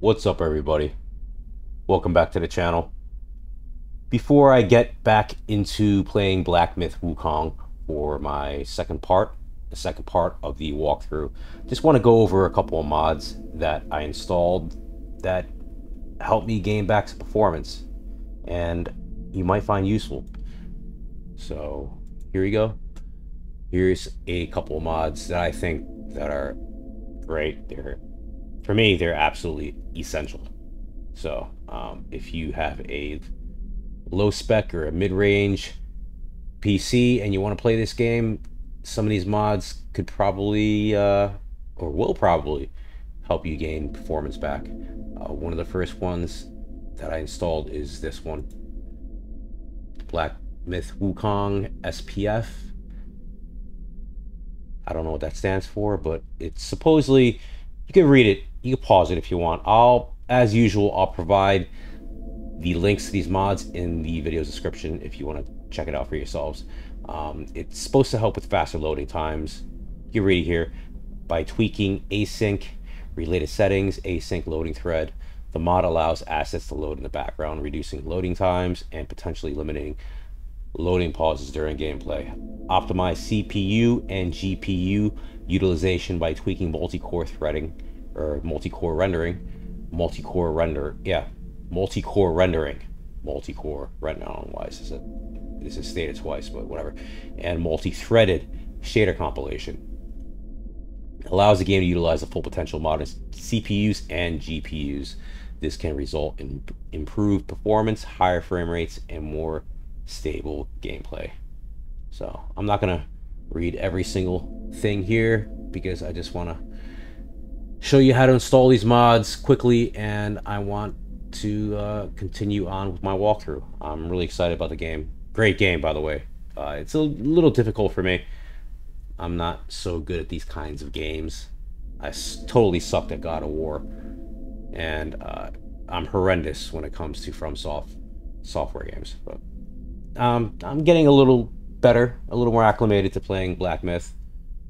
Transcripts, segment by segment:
What's up everybody? Welcome back to the channel. Before I get back into playing Black Myth Wukong for my second part, the second part of the walkthrough, just want to go over a couple of mods that I installed that help me gain back some performance and you might find useful. So here we go. Here's a couple of mods that I think that are great. They're for me, they're absolutely essential. So um, if you have a low spec or a mid-range PC and you want to play this game, some of these mods could probably uh, or will probably help you gain performance back. Uh, one of the first ones that I installed is this one. Black Myth Wukong SPF. I don't know what that stands for, but it's supposedly, you can read it, you can pause it if you want. I'll, as usual, I'll provide the links to these mods in the video description if you want to check it out for yourselves. Um, it's supposed to help with faster loading times. You read here by tweaking async related settings, async loading thread. The mod allows assets to load in the background, reducing loading times and potentially limiting loading pauses during gameplay. Optimize CPU and GPU utilization by tweaking multi-core threading or multi-core rendering. Multi-core render, yeah, multi-core rendering. Multi-core render, I why this is, a, this is stated twice, but whatever. And multi-threaded shader compilation. Allows the game to utilize the full potential of modern CPUs and GPUs. This can result in improved performance, higher frame rates, and more stable gameplay. So I'm not going to read every single thing here because I just want to show you how to install these mods quickly and I want to uh, continue on with my walkthrough. I'm really excited about the game. Great game, by the way. Uh, it's a little difficult for me. I'm not so good at these kinds of games. I totally sucked at God of War. And uh, I'm horrendous when it comes to FromSoft software games. But um, I'm getting a little better, a little more acclimated to playing Black Myth.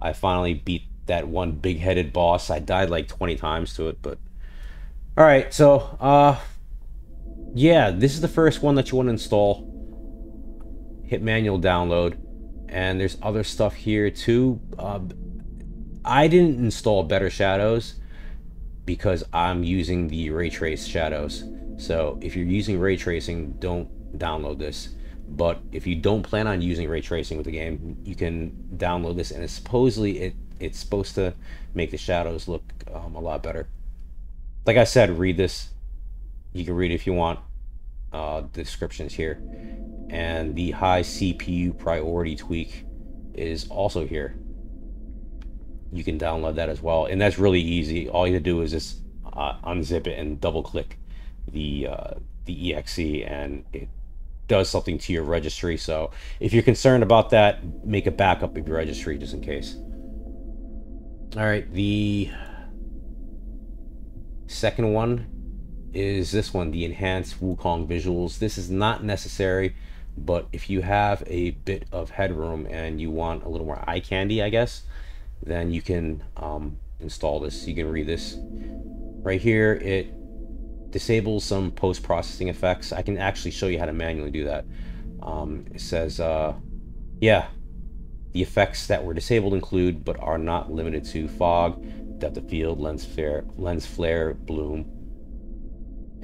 I finally beat that one big-headed boss. I died like 20 times to it, but... Alright, so, uh... Yeah, this is the first one that you want to install. Hit manual download. And there's other stuff here, too. Uh, I didn't install Better Shadows because I'm using the Ray Trace Shadows. So, if you're using Ray Tracing, don't download this. But if you don't plan on using ray tracing with the game, you can download this, and it's supposedly it it's supposed to make the shadows look um, a lot better. Like I said, read this. You can read if you want. Uh, descriptions here, and the high CPU priority tweak is also here. You can download that as well, and that's really easy. All you have to do is just uh, unzip it and double click the uh, the exe, and it does something to your registry. So if you're concerned about that, make a backup of your registry just in case. All right, the second one is this one, the enhanced Wukong visuals. This is not necessary, but if you have a bit of headroom and you want a little more eye candy, I guess, then you can um, install this. You can read this right here. It disable some post-processing effects. I can actually show you how to manually do that. Um, it says, uh, yeah, the effects that were disabled include, but are not limited to fog, depth of field, lens flare, lens flare, bloom,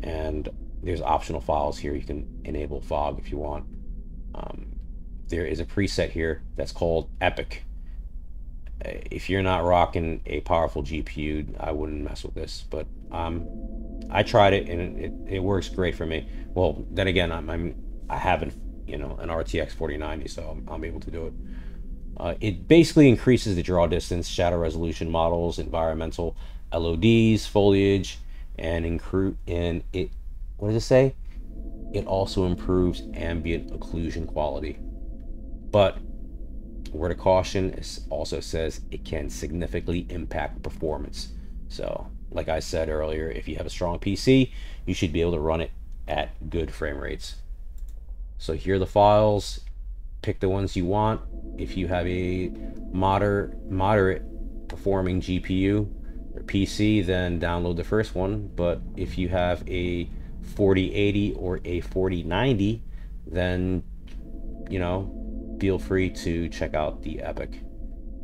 and there's optional files here. You can enable fog if you want. Um, there is a preset here that's called Epic. If you're not rocking a powerful GPU, I wouldn't mess with this, but um, I tried it and it, it works great for me. Well, then again, I'm, I'm I haven't you know an RTX 4090, so I'm, I'm able to do it. Uh, it basically increases the draw distance, shadow resolution models, environmental LODs, foliage, and incru- and it what does it say? It also improves ambient occlusion quality. But word of caution also says it can significantly impact performance. So like I said earlier, if you have a strong PC, you should be able to run it at good frame rates. So here are the files. Pick the ones you want. If you have a moder moderate performing GPU, or PC, then download the first one. But if you have a 4080 or a 4090, then, you know, feel free to check out the Epic.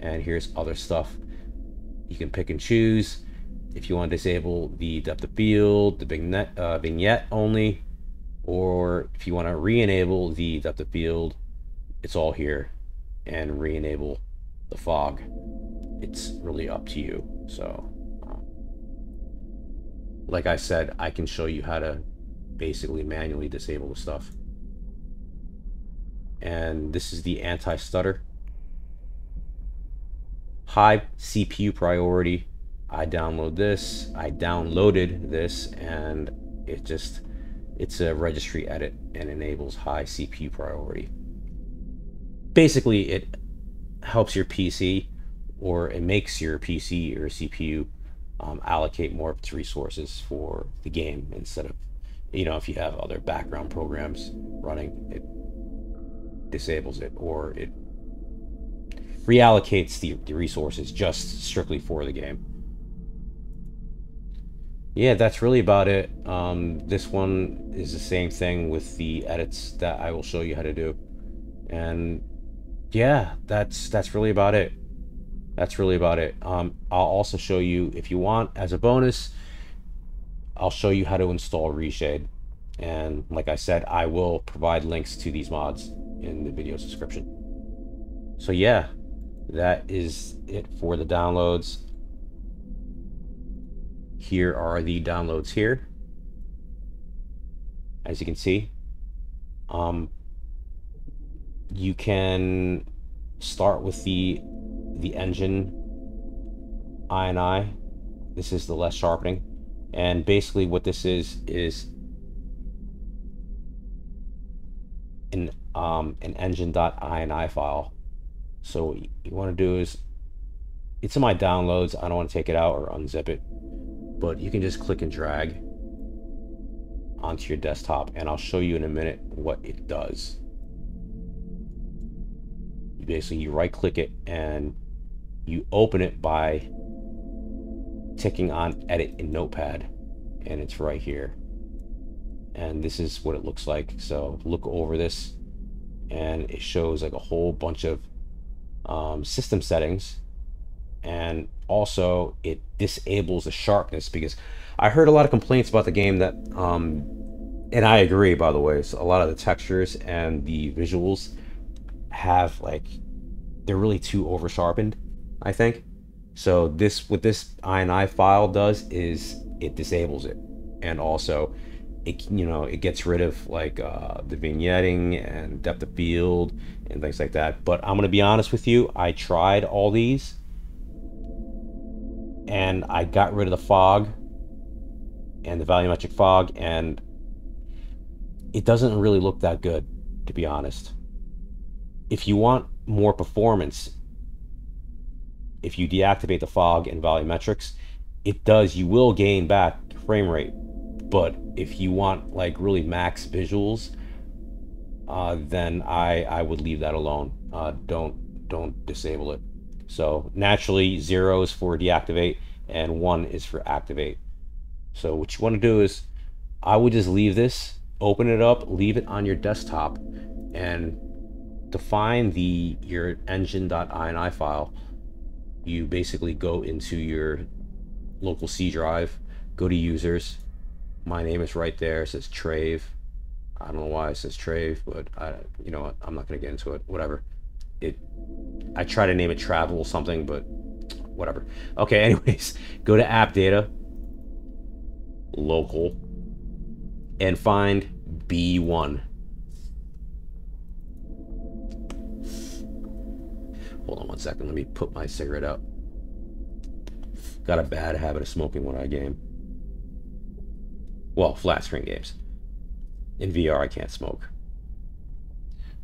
And here's other stuff. You can pick and choose if you want to disable the depth of field, the vignette, uh, vignette only, or if you want to re-enable the depth of field, it's all here, and re-enable the fog. It's really up to you. So, um, like I said, I can show you how to basically manually disable the stuff. And this is the anti-stutter. High CPU priority I download this, I downloaded this, and it just, it's a registry edit and enables high CPU priority. Basically, it helps your PC or it makes your PC or CPU um, allocate more of its resources for the game instead of, you know, if you have other background programs running, it disables it or it reallocates the, the resources just strictly for the game yeah, that's really about it. Um, this one is the same thing with the edits that I will show you how to do. And yeah, that's that's really about it. That's really about it. Um, I'll also show you, if you want, as a bonus, I'll show you how to install Reshade. And like I said, I will provide links to these mods in the video description. So yeah, that is it for the downloads here are the downloads here. As you can see, um, you can start with the the engine INI. This is the less sharpening. And basically what this is, is an, um, an engine.ini file. So what you want to do is, it's in my downloads. I don't want to take it out or unzip it but you can just click and drag onto your desktop and I'll show you in a minute what it does. You basically you right click it and you open it by ticking on edit in notepad and it's right here. And this is what it looks like. So look over this and it shows like a whole bunch of um, system settings. And also it disables the sharpness because I heard a lot of complaints about the game that um and I agree by the way so a lot of the textures and the visuals have like they're really too over sharpened I think. So this what this INI file does is it disables it. And also it you know it gets rid of like uh, the vignetting and depth of field and things like that. But I'm gonna be honest with you I tried all these and I got rid of the fog and the volumetric fog and it doesn't really look that good to be honest. If you want more performance if you deactivate the fog and volumetrics it does you will gain back frame rate. But if you want like really max visuals uh, then I I would leave that alone. Uh, don't don't disable it. So naturally zero is for deactivate and one is for activate. So what you want to do is I would just leave this, open it up, leave it on your desktop and define the your engine.ini file. You basically go into your local C drive, go to users. My name is right there. It says Trave. I don't know why it says Trave, but I, you know? I'm not going to get into it. Whatever. It. I try to name it Travel something, but whatever. Okay, anyways, go to app data, local, and find B1. Hold on one second. Let me put my cigarette out. Got a bad habit of smoking when I game. Well, flat screen games. In VR, I can't smoke.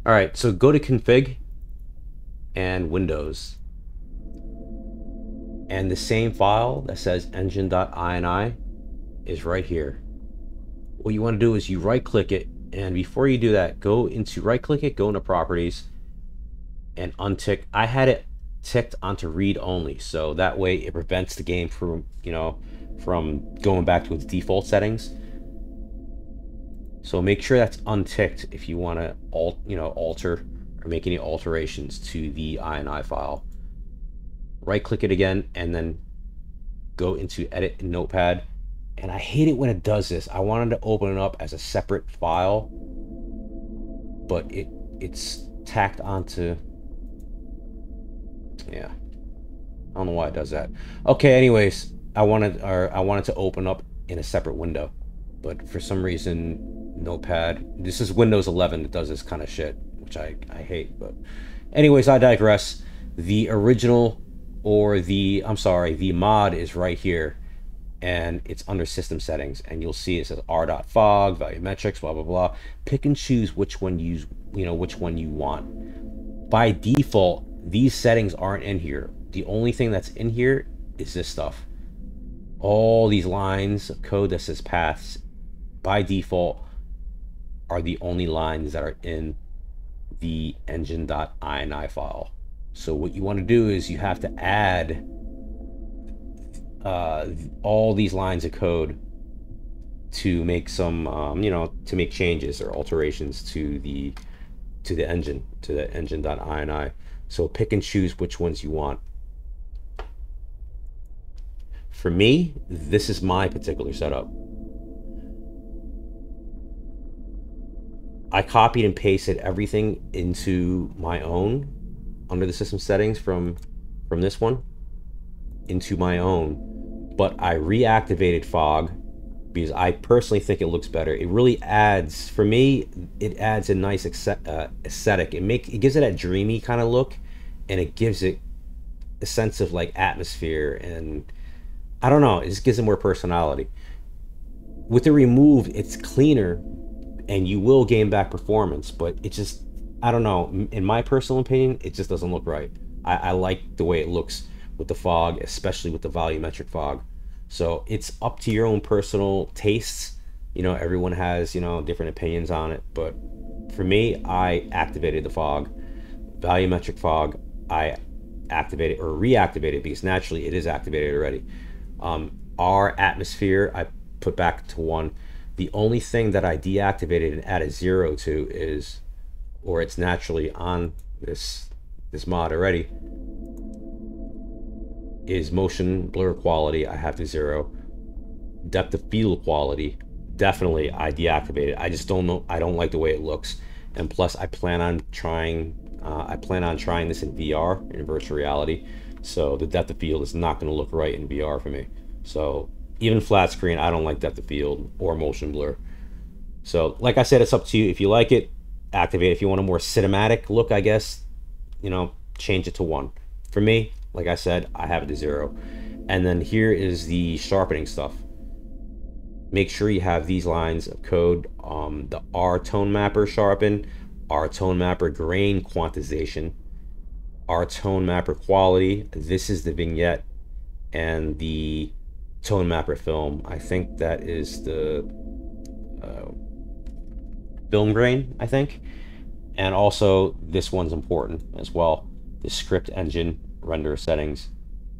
All right, so go to config and Windows and the same file that says engine.ini is right here. What you want to do is you right click it and before you do that go into right click it go into properties and untick I had it ticked onto read only. So that way it prevents the game from, you know, from going back to its default settings. So make sure that's unticked if you want to alt, you know, alter or make any alterations to the INI file. Right click it again and then go into edit in notepad. And I hate it when it does this. I wanted to open it up as a separate file, but it it's tacked onto yeah. I don't know why it does that. Okay, anyways, I wanted or I wanted to open up in a separate window, but for some reason, Notepad. This is Windows 11 that does this kind of shit, which I I hate. But, anyways, I digress. The original or the I'm sorry, the mod is right here, and it's under System Settings, and you'll see it says r.fog, volumetrics, blah blah blah. Pick and choose which one you you know which one you want. By default, these settings aren't in here. The only thing that's in here is this stuff all these lines of code that says paths by default are the only lines that are in the engine.ini file. So what you want to do is you have to add uh, all these lines of code to make some, um, you know, to make changes or alterations to the to the engine, to the engine.ini. So pick and choose which ones you want. For me, this is my particular setup. I copied and pasted everything into my own under the system settings from from this one into my own, but I reactivated fog because I personally think it looks better. It really adds, for me, it adds a nice uh, aesthetic. It make it gives it that dreamy kind of look, and it gives it a sense of like atmosphere and I don't know. It just gives it more personality. With the removed, it's cleaner, and you will gain back performance. But it just, I don't know. In my personal opinion, it just doesn't look right. I, I like the way it looks with the fog, especially with the volumetric fog. So it's up to your own personal tastes. You know, everyone has you know different opinions on it, but for me, I activated the fog, volumetric fog. I activated or reactivated because naturally it is activated already. Um, our atmosphere, I put back to one. The only thing that I deactivated and added zero to is, or it's naturally on this this mod already, is motion blur quality. I have to zero. Depth of field quality, definitely I deactivated. I just don't know. I don't like the way it looks. And plus, I plan on trying. Uh, I plan on trying this in VR, in virtual reality. So the depth of field is not going to look right in VR for me. So even flat screen, I don't like depth of field or motion blur. So like I said, it's up to you. If you like it, activate. If you want a more cinematic look, I guess, you know, change it to one. For me, like I said, I have it to zero. And then here is the sharpening stuff. Make sure you have these lines of code. Um, the R tone mapper sharpen, R tone mapper grain quantization, R tone mapper quality. This is the vignette and the tone mapper film. I think that is the film grain, I think. And also, this one's important as well. The script engine render settings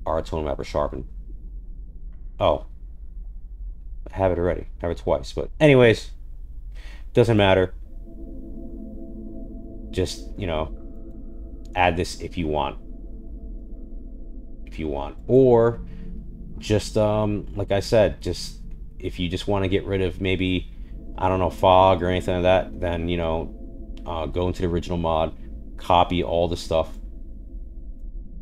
are tone mapper sharpen. Oh, I have it already. I have it twice. But anyways, doesn't matter. Just, you know, add this if you want. If you want. Or just, um, like I said, just if you just want to get rid of maybe, I don't know, fog or anything like that, then, you know, uh, go into the original mod, copy all the stuff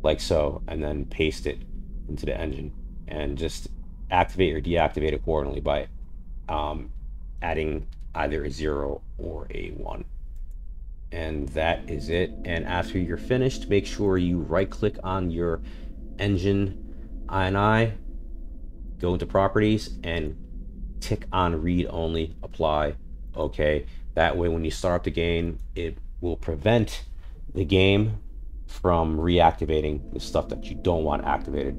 like so, and then paste it into the engine and just activate or deactivate it accordingly by um, adding either a zero or a one. And that is it. And after you're finished make sure you right click on your engine ini go into properties and tick on read only apply okay that way when you start up the game it will prevent the game from reactivating the stuff that you don't want activated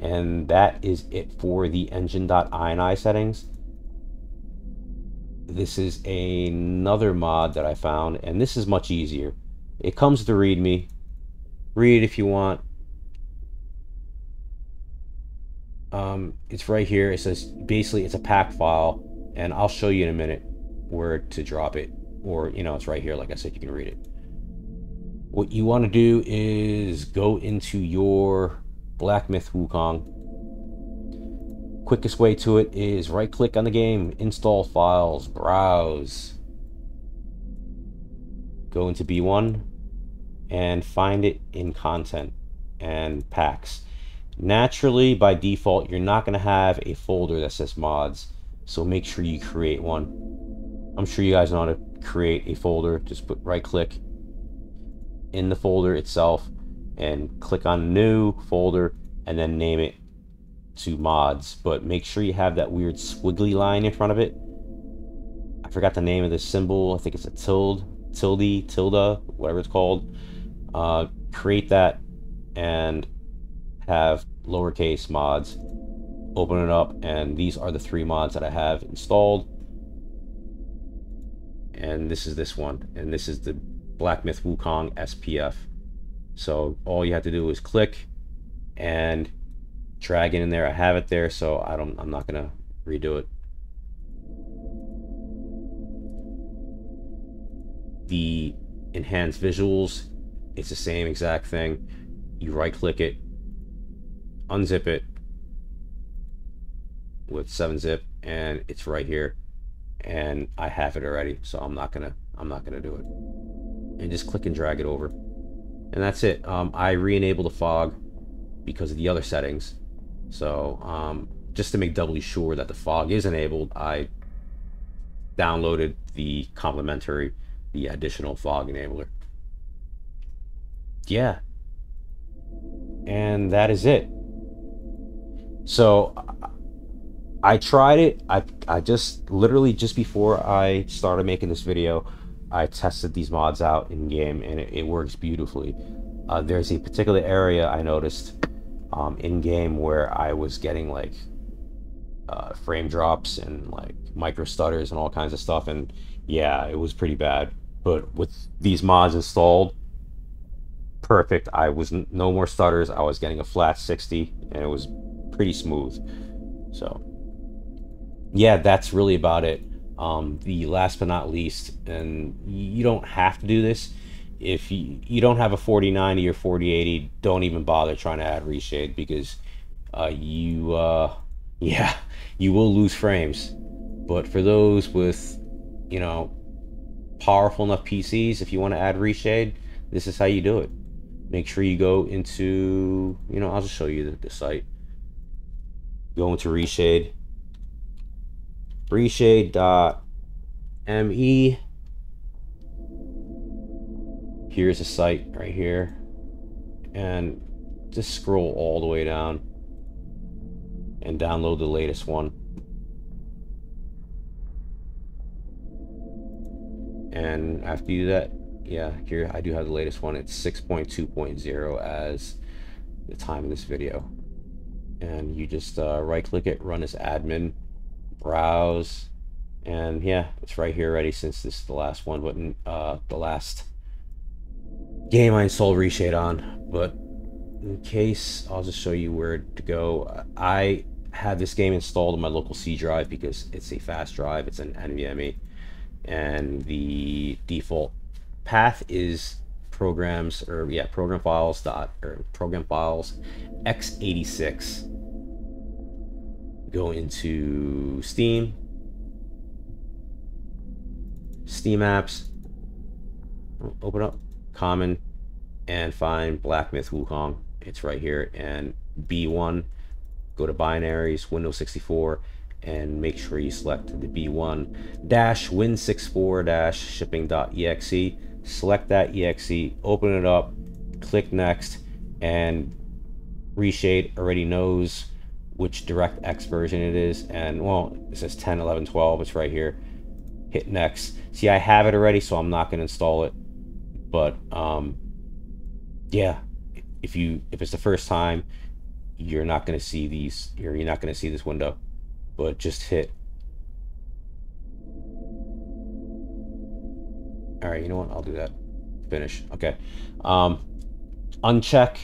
and that is it for the engine.ini settings this is another mod that I found, and this is much easier. It comes to README. read it if you want. Um, it's right here. It says basically it's a pack file, and I'll show you in a minute where to drop it. Or, you know, it's right here. Like I said, you can read it. What you want to do is go into your Black Myth Wukong. Quickest way to it is right click on the game, install files, browse. Go into B1 and find it in content and packs. Naturally, by default, you're not going to have a folder that says mods, so make sure you create one. I'm sure you guys know how to create a folder. Just put right click in the folder itself and click on new folder and then name it to mods. But make sure you have that weird squiggly line in front of it. I forgot the name of this symbol. I think it's a tilde, tilde, tilde, whatever it's called. Uh, create that and have lowercase mods. Open it up, and these are the three mods that I have installed. And this is this one, and this is the Black Myth Wukong SPF. So all you have to do is click and drag it in there. I have it there, so I don't. I'm not gonna redo it. The enhanced visuals, it's the same exact thing. You right click it, unzip it with 7-zip and it's right here. And I have it already so I'm not gonna I'm not gonna do it. And just click and drag it over. And that's it. Um, I re-enable the fog because of the other settings. So um, just to make doubly sure that the fog is enabled I downloaded the complementary the additional fog enabler. Yeah. And that is it so I tried it. I, I just literally just before I started making this video, I tested these mods out in game and it, it works beautifully. Uh, there's a particular area I noticed um, in game where I was getting like uh, frame drops and like micro stutters and all kinds of stuff. And yeah, it was pretty bad. But with these mods installed, perfect. I was no more stutters. I was getting a flat 60 and it was pretty smooth. So, yeah, that's really about it. Um, the last but not least, and you don't have to do this. If you, you don't have a 4090 or 4080, don't even bother trying to add reshade because uh, you, uh, yeah, you will lose frames. But for those with, you know, powerful enough PCs, if you want to add reshade, this is how you do it. Make sure you go into, you know, I'll just show you the, the site go into reshade. Reshade.me here's a site right here. And just scroll all the way down and download the latest one. And after you do that yeah here I do have the latest one. It's 6.2.0 as the time of this video and you just uh, right click it run as admin browse and yeah it's right here already since this is the last one but uh, the last game I installed reshade on. But in case I'll just show you where to go. I had this game installed on my local C drive because it's a fast drive it's an NVMe and the default path is programs or yeah program files dot or program files x86 go into steam. Steam apps. Open up common and find black myth wukong. It's right here. And b1 go to binaries windows 64 and make sure you select the b1 dash win64 dash shipping.exe select that exe, open it up, click next, and Reshade already knows which DirectX version it is. And well, it says 10, 11, 12. It's right here. Hit next. See, I have it already, so I'm not going to install it. But um, yeah, if you if it's the first time, you're not going to see these. You're, you're not going to see this window. But just hit All right, you know what? I'll do that. Finish. Okay. Um, uncheck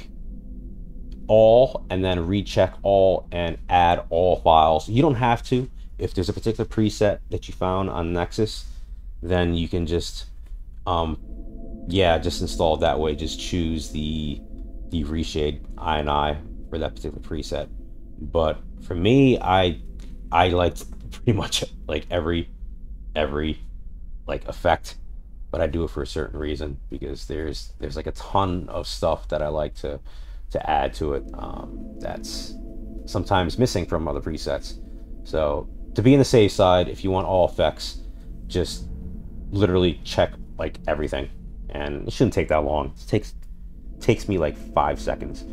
all and then recheck all and add all files. You don't have to. If there's a particular preset that you found on Nexus, then you can just, um, yeah, just install it that way. Just choose the the reshade INI for that particular preset. But for me, I I liked pretty much like every every like effect, but I do it for a certain reason because there's there's like a ton of stuff that I like to to add to it um, that's sometimes missing from other presets. So to be in the safe side, if you want all effects, just literally check like everything, and it shouldn't take that long. It takes takes me like five seconds.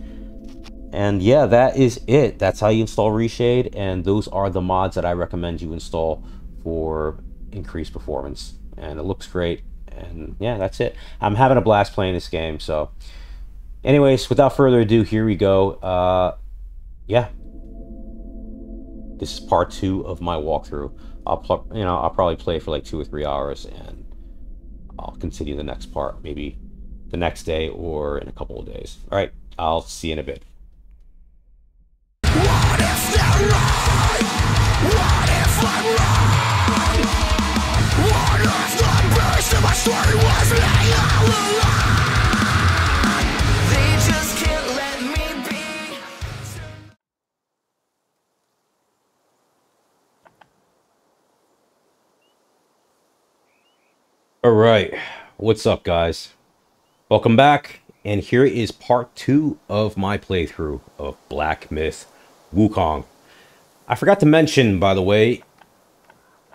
And yeah, that is it. That's how you install Reshade, and those are the mods that I recommend you install for increased performance. And it looks great. And yeah, that's it. I'm having a blast playing this game. So, anyways, without further ado, here we go. Uh, yeah, this is part two of my walkthrough. I'll you know I'll probably play for like two or three hours, and I'll continue the next part maybe the next day or in a couple of days. All right, I'll see you in a bit. What if All right, what's up, guys? Welcome back, and here is part two of my playthrough of Black Myth Wukong. I forgot to mention, by the way,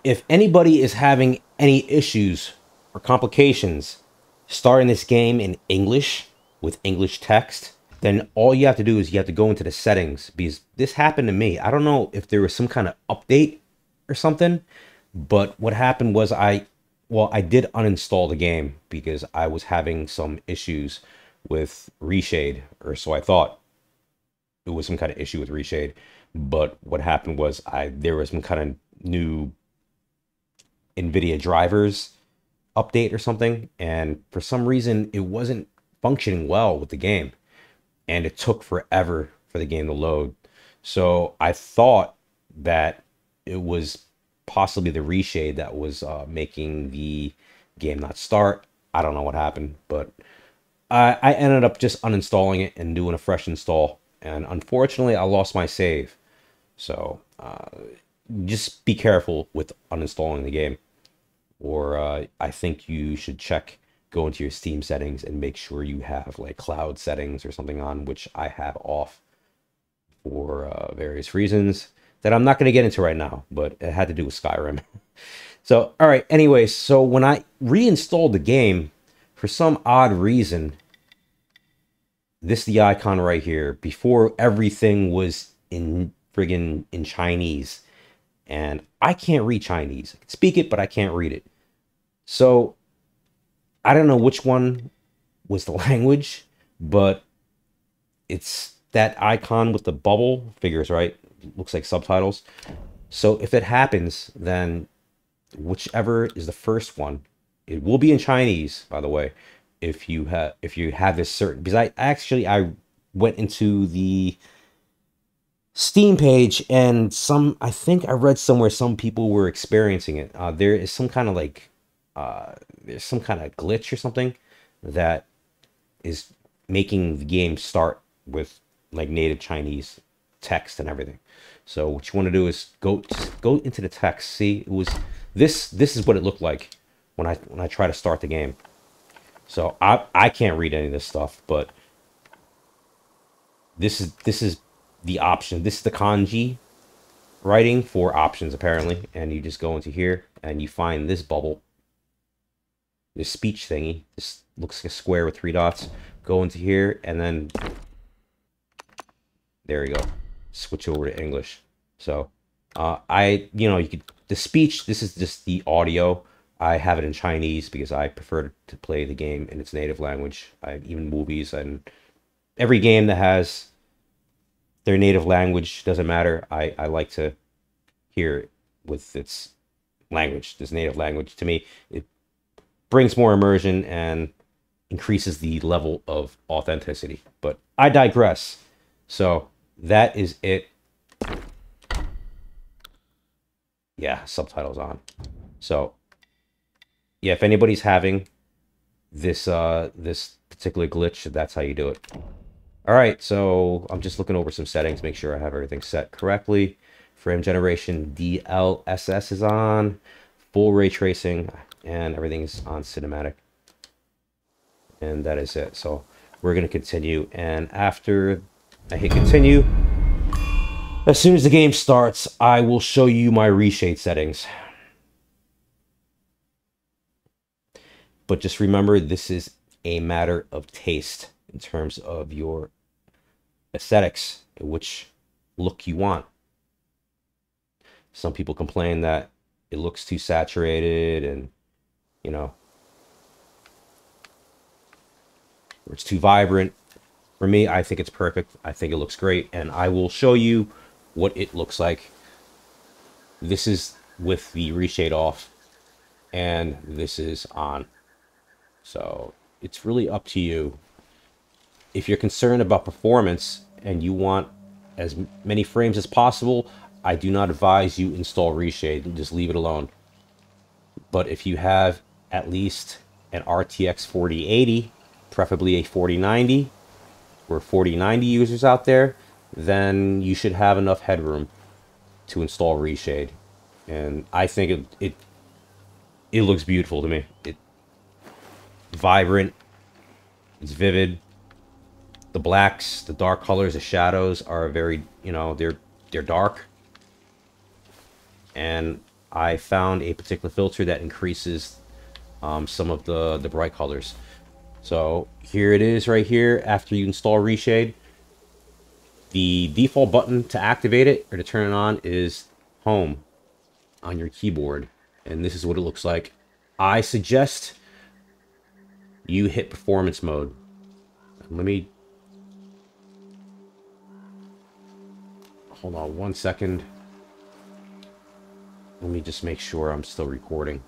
if anybody is having any issues or complications starting this game in English with English text, then all you have to do is you have to go into the settings because this happened to me. I don't know if there was some kind of update or something, but what happened was I well, I did uninstall the game because I was having some issues with Reshade, or so I thought. It was some kind of issue with Reshade, but what happened was I there was some kind of new NVIDIA drivers update or something, and for some reason it wasn't functioning well with the game, and it took forever for the game to load. So I thought that it was possibly the reshade that was uh, making the game not start. I don't know what happened, but I, I ended up just uninstalling it and doing a fresh install. And unfortunately, I lost my save. So uh, just be careful with uninstalling the game. Or uh, I think you should check, go into your Steam settings and make sure you have like cloud settings or something on, which I have off for uh, various reasons that I'm not going to get into right now, but it had to do with Skyrim. so, all right, anyway, so when I reinstalled the game, for some odd reason, this the icon right here, before everything was in friggin' in Chinese. And I can't read Chinese. I can speak it, but I can't read it. So I don't know which one was the language, but it's that icon with the bubble figures, right? looks like subtitles. So if it happens, then whichever is the first one, it will be in Chinese, by the way. If you have if you have this certain because I actually I went into the Steam page and some I think I read somewhere some people were experiencing it. Uh, there is some kind of like uh, there's some kind of glitch or something that is making the game start with like native Chinese text and everything. So what you want to do is go go into the text. See, it was this. This is what it looked like when I when I try to start the game. So I I can't read any of this stuff, but this is this is the option. This is the kanji writing for options apparently, and you just go into here and you find this bubble, this speech thingy. This looks like a square with three dots. Go into here and then there you go switch over to English. So uh, I, you know, you could the speech. This is just the audio. I have it in Chinese because I prefer to play the game in its native language. I even movies and every game that has their native language doesn't matter. I I like to hear it with its language, this native language. To me, it brings more immersion and increases the level of authenticity. But I digress. So that is it. Yeah, subtitles on. So yeah, if anybody's having this uh this particular glitch, that's how you do it. All right, so I'm just looking over some settings, make sure I have everything set correctly. Frame generation DLSS is on, full ray tracing, and everything is on cinematic. And that is it. So we're going to continue. And after I hit continue, as soon as the game starts, I will show you my reshade settings. But just remember, this is a matter of taste in terms of your aesthetics, which look you want. Some people complain that it looks too saturated and, you know, or it's too vibrant. For me, I think it's perfect. I think it looks great. And I will show you what it looks like. This is with the reshade off and this is on. So it's really up to you if you're concerned about performance and you want as many frames as possible, I do not advise you install Reshade. Just leave it alone. But if you have at least an RTX 4080, preferably a 4090, or 4090 users out there, then you should have enough headroom to install Reshade. And I think it it, it looks beautiful to me. It vibrant, it's vivid, the blacks, the dark colors, the shadows are very, you know, they're they're dark. And I found a particular filter that increases um, some of the, the bright colors. So here it is right here after you install Reshade. The default button to activate it or to turn it on is Home on your keyboard. And this is what it looks like. I suggest you hit Performance Mode. Let me Hold on one second. Let me just make sure I'm still recording.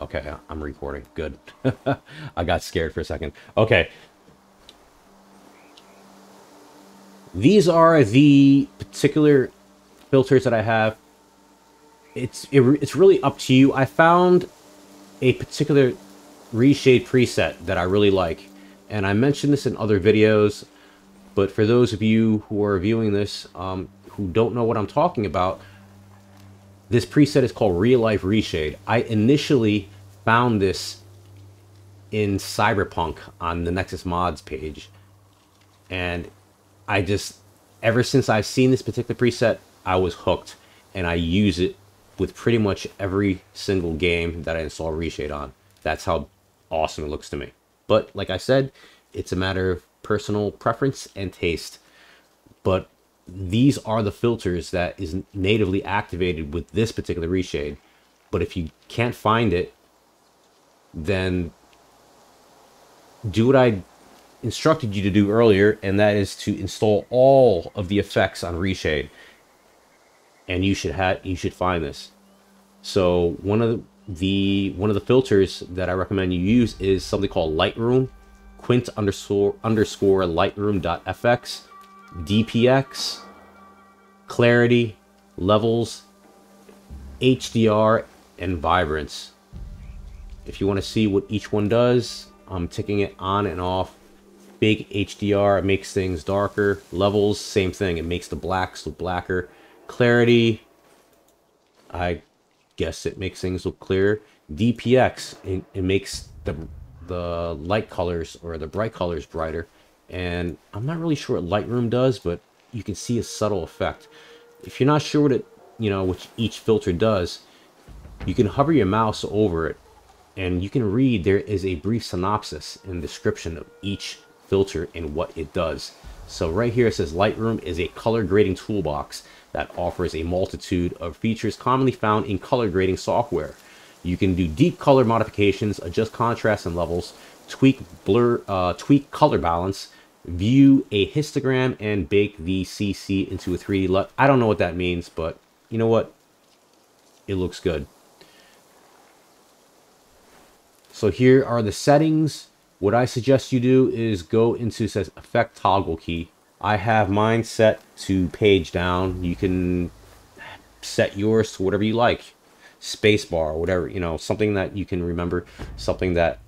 Okay, I'm recording. Good. I got scared for a second. Okay. These are the particular filters that I have. It's it, it's really up to you. I found a particular reshade preset that I really like. And I mentioned this in other videos. But for those of you who are viewing this um, who don't know what I'm talking about, this preset is called Real Life Reshade. I initially found this in Cyberpunk on the Nexus Mods page. And I just, ever since I've seen this particular preset, I was hooked. And I use it with pretty much every single game that I install Reshade on. That's how awesome it looks to me. But like I said, it's a matter of personal preference and taste. But these are the filters that is natively activated with this particular reshade. But if you can't find it, then do what I instructed you to do earlier, and that is to install all of the effects on Reshade. And you should have you should find this. So one of the, the one of the filters that I recommend you use is something called Lightroom quint underscore underscore lightroom.fx, DPX, clarity, levels, HDR, and vibrance. If you want to see what each one does, I'm ticking it on and off. Big HDR, it makes things darker. Levels, same thing, it makes the blacks look blacker. Clarity, I guess it makes things look clearer. DPX, it, it makes the the light colors or the bright colors brighter. And I'm not really sure what Lightroom does, but you can see a subtle effect. If you're not sure what it, you know, which each filter does, you can hover your mouse over it and you can read there is a brief synopsis and description of each filter and what it does. So right here it says Lightroom is a color grading toolbox that offers a multitude of features commonly found in color grading software. You can do deep color modifications, adjust contrast and levels, tweak blur, uh, tweak color balance, view a histogram, and bake the CC into a 3D LUT. I don't know what that means, but you know what? It looks good. So here are the settings. What I suggest you do is go into says effect toggle key. I have mine set to page down. You can set yours to whatever you like. Spacebar, whatever, you know, something that you can remember, something that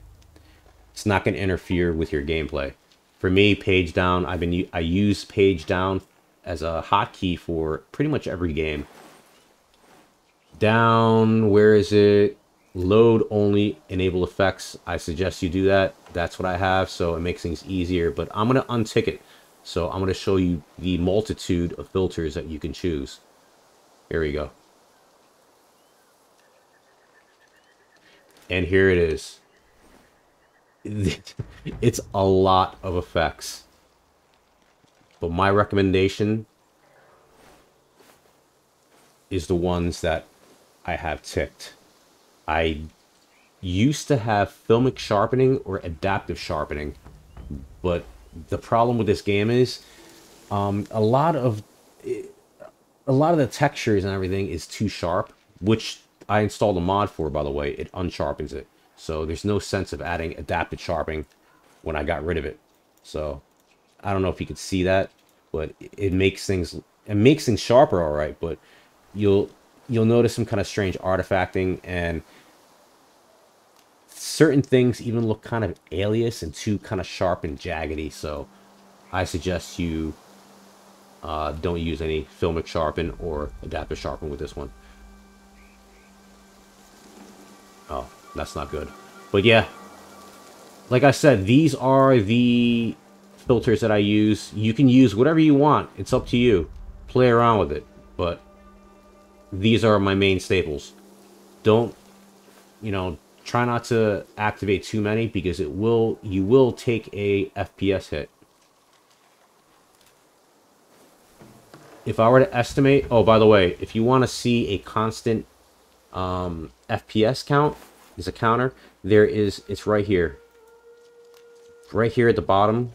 it's not going to interfere with your gameplay. For me, page down, I've been I use page down as a hotkey for pretty much every game. Down, where is it? Load only, enable effects. I suggest you do that. That's what I have, so it makes things easier. But I'm going to untick it. So I'm going to show you the multitude of filters that you can choose. Here we go. And here it is. It's a lot of effects. But my recommendation is the ones that I have ticked. I used to have filmic sharpening or adaptive sharpening, but the problem with this game is um, a lot of a lot of the textures and everything is too sharp, which I installed a mod for, by the way. It unsharpens it. So there's no sense of adding adaptive sharpening when I got rid of it. So I don't know if you could see that, but it makes things it makes things sharper all right, but you'll you'll notice some kind of strange artifacting and certain things even look kind of alias and too kind of sharp and jaggedy. So I suggest you uh, don't use any filmic sharpen or adaptive sharpen with this one. Oh, that's not good. But yeah, like I said, these are the filters that I use. You can use whatever you want. It's up to you. Play around with it. But these are my main staples. Don't, you know, try not to activate too many because it will, you will take a FPS hit. if I were to estimate, oh, by the way, if you want to see a constant um, FPS count, is a counter, there is, it's right here. Right here at the bottom.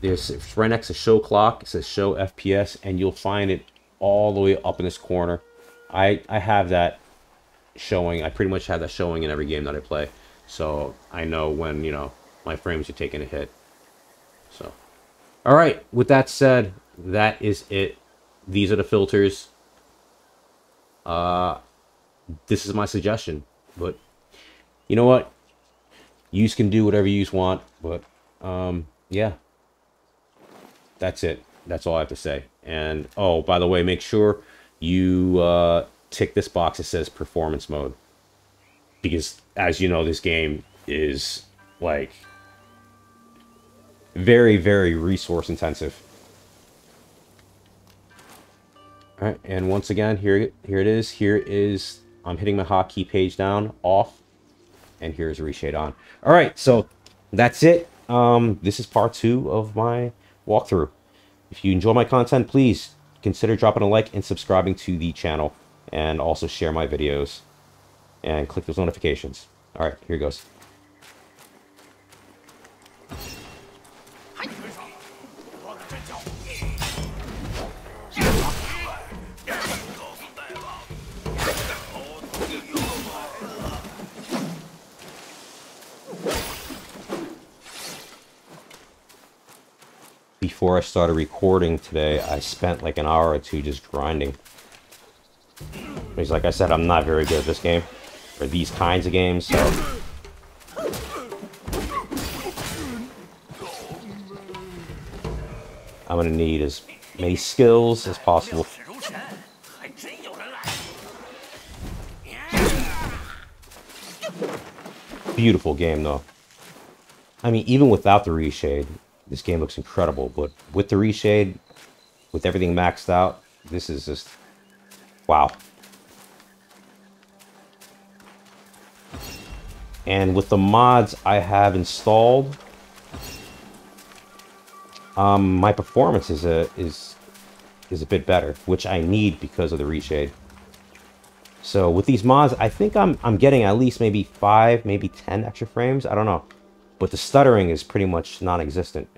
There's it's right next to show clock. It says show FPS, and you'll find it all the way up in this corner. I, I have that showing. I pretty much have that showing in every game that I play. So I know when, you know, my frames are taking a hit. So, all right. With that said, that is it. These are the filters. Uh, this is my suggestion. But you know what? You can do whatever you want. But um, yeah, that's it. That's all I have to say. And oh, by the way, make sure you uh, tick this box that says performance mode. Because as you know, this game is like very, very resource intensive. All right, and once again, here, here it is. Here is, I'm hitting my hotkey page down, off, and here's reshade on. All right, so that's it. Um, this is part two of my walkthrough. If you enjoy my content, please consider dropping a like and subscribing to the channel, and also share my videos, and click those notifications. All right, here goes. Before I started recording today, I spent like an hour or two just grinding. Because like I said, I'm not very good at this game. Or these kinds of games, so... I'm gonna need as many skills as possible. Beautiful game, though. I mean, even without the reshade, this game looks incredible, but with the reshade, with everything maxed out, this is just, wow. And with the mods I have installed, um, my performance is a is is a bit better, which I need because of the reshade. So with these mods, I think I'm I'm getting at least maybe five, maybe ten extra frames. I don't know. But the stuttering is pretty much non-existent.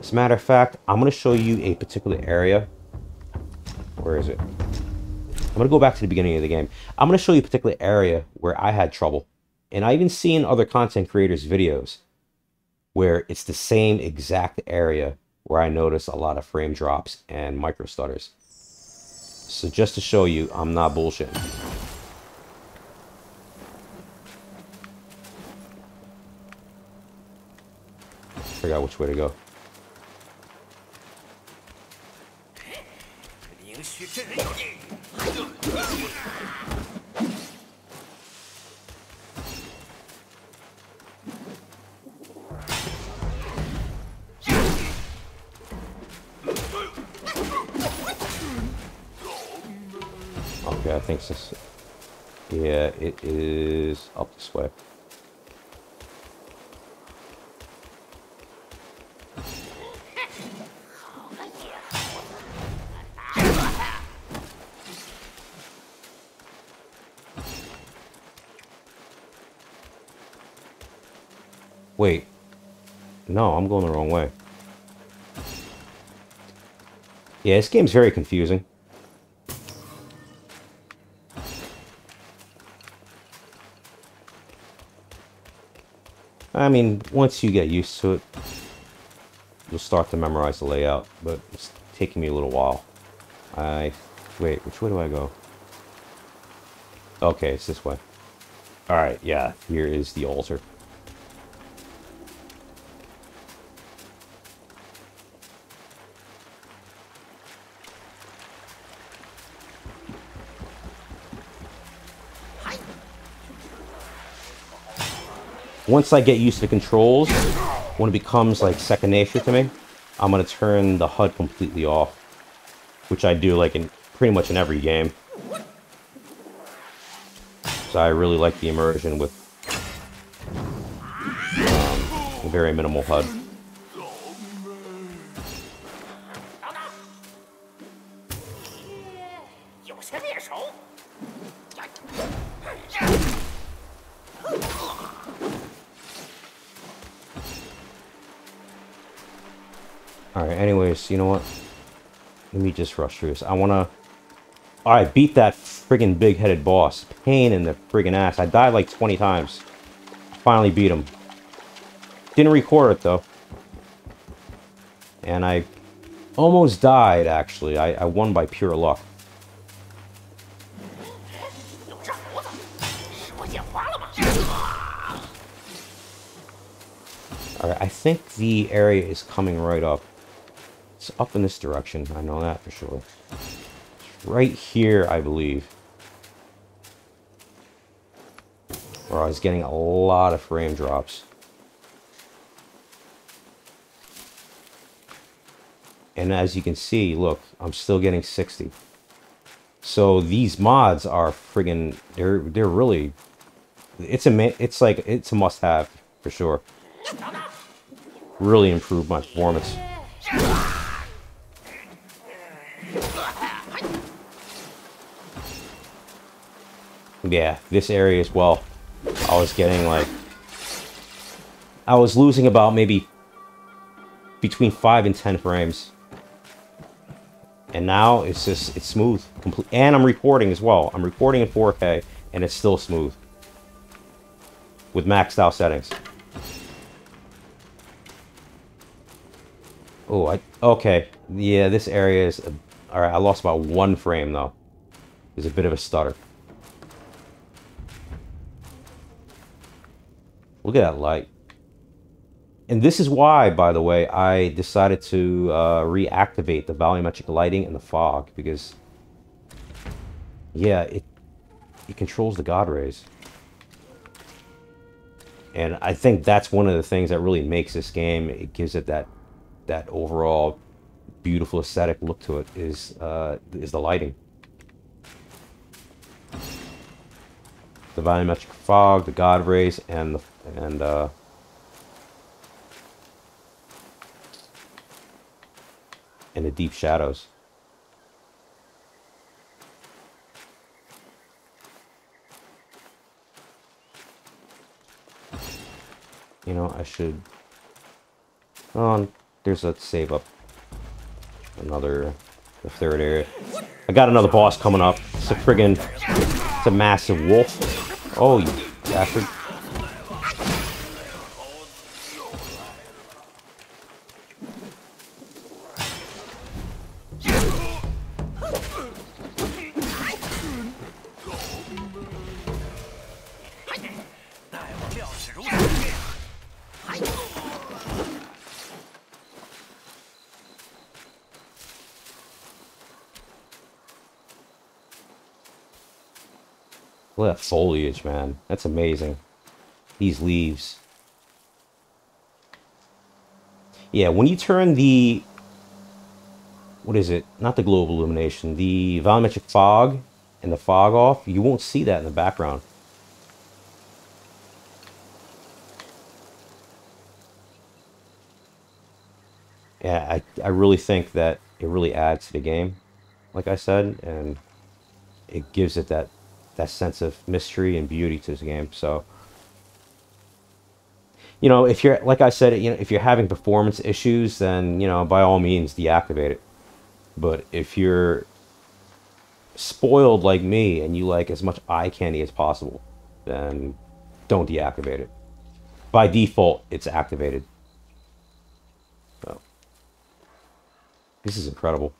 As a matter of fact, I'm going to show you a particular area. Where is it? I'm going to go back to the beginning of the game. I'm going to show you a particular area where I had trouble. And I even seen other content creators' videos where it's the same exact area where I notice a lot of frame drops and micro stutters. So just to show you, I'm not bullshitting. Out which way to go. Okay, I think this. Yeah, it is up this way. Wait. No, I'm going the wrong way. Yeah, this game's very confusing. I mean, once you get used to it, you'll start to memorize the layout, but it's taking me a little while. I... Wait, which way do I go? Okay, it's this way. Alright, yeah, here is the altar. Once I get used to the controls, when it becomes like second nature to me, I'm gonna turn the HUD completely off, which I do like in pretty much in every game. So I really like the immersion with um, very minimal HUD. You know what? Let me just rush through this. I wanna... Alright, beat that friggin' big-headed boss. Pain in the friggin' ass. I died like 20 times. Finally beat him. Didn't record it, though. And I almost died, actually. I, I won by pure luck. Alright, I think the area is coming right up. Up in this direction. I know that for sure. Right here, I believe. Where I was getting a lot of frame drops. And as you can see, look, I'm still getting 60. So these mods are friggin' they're they're really it's a it's like it's a must-have for sure. Really improved my performance. Yeah, this area as well. I was getting like... I was losing about maybe between 5 and 10 frames. And now it's just, it's smooth. Complete, and I'm recording as well. I'm recording in 4K and it's still smooth. With maxed out settings. Oh, I, okay. Yeah, this area is... Alright, I lost about one frame though. There's a bit of a stutter. Look at that light. And this is why, by the way, I decided to uh, reactivate the volumetric lighting and the fog, because, yeah, it, it controls the God rays. And I think that's one of the things that really makes this game, it gives it that, that overall beautiful aesthetic look to it, is, uh, is the lighting. The volumetric fog, the God rays, and the and uh, in the deep shadows. You know, I should... Oh, there's a save up. Another the third area. I got another boss coming up. It's a friggin', it's a massive wolf. Oh, you bastard. Foliage, man. That's amazing. These leaves. Yeah, when you turn the... What is it? Not the global illumination. The volumetric fog and the fog off, you won't see that in the background. yeah, I, I really think that it really adds to the game, like I said, and it gives it that that sense of mystery and beauty to the game. So, you know, if you're like I said, you know, if you're having performance issues, then you know, by all means, deactivate it. But if you're spoiled like me and you like as much eye candy as possible, then don't deactivate it. By default, it's activated. So, This is incredible.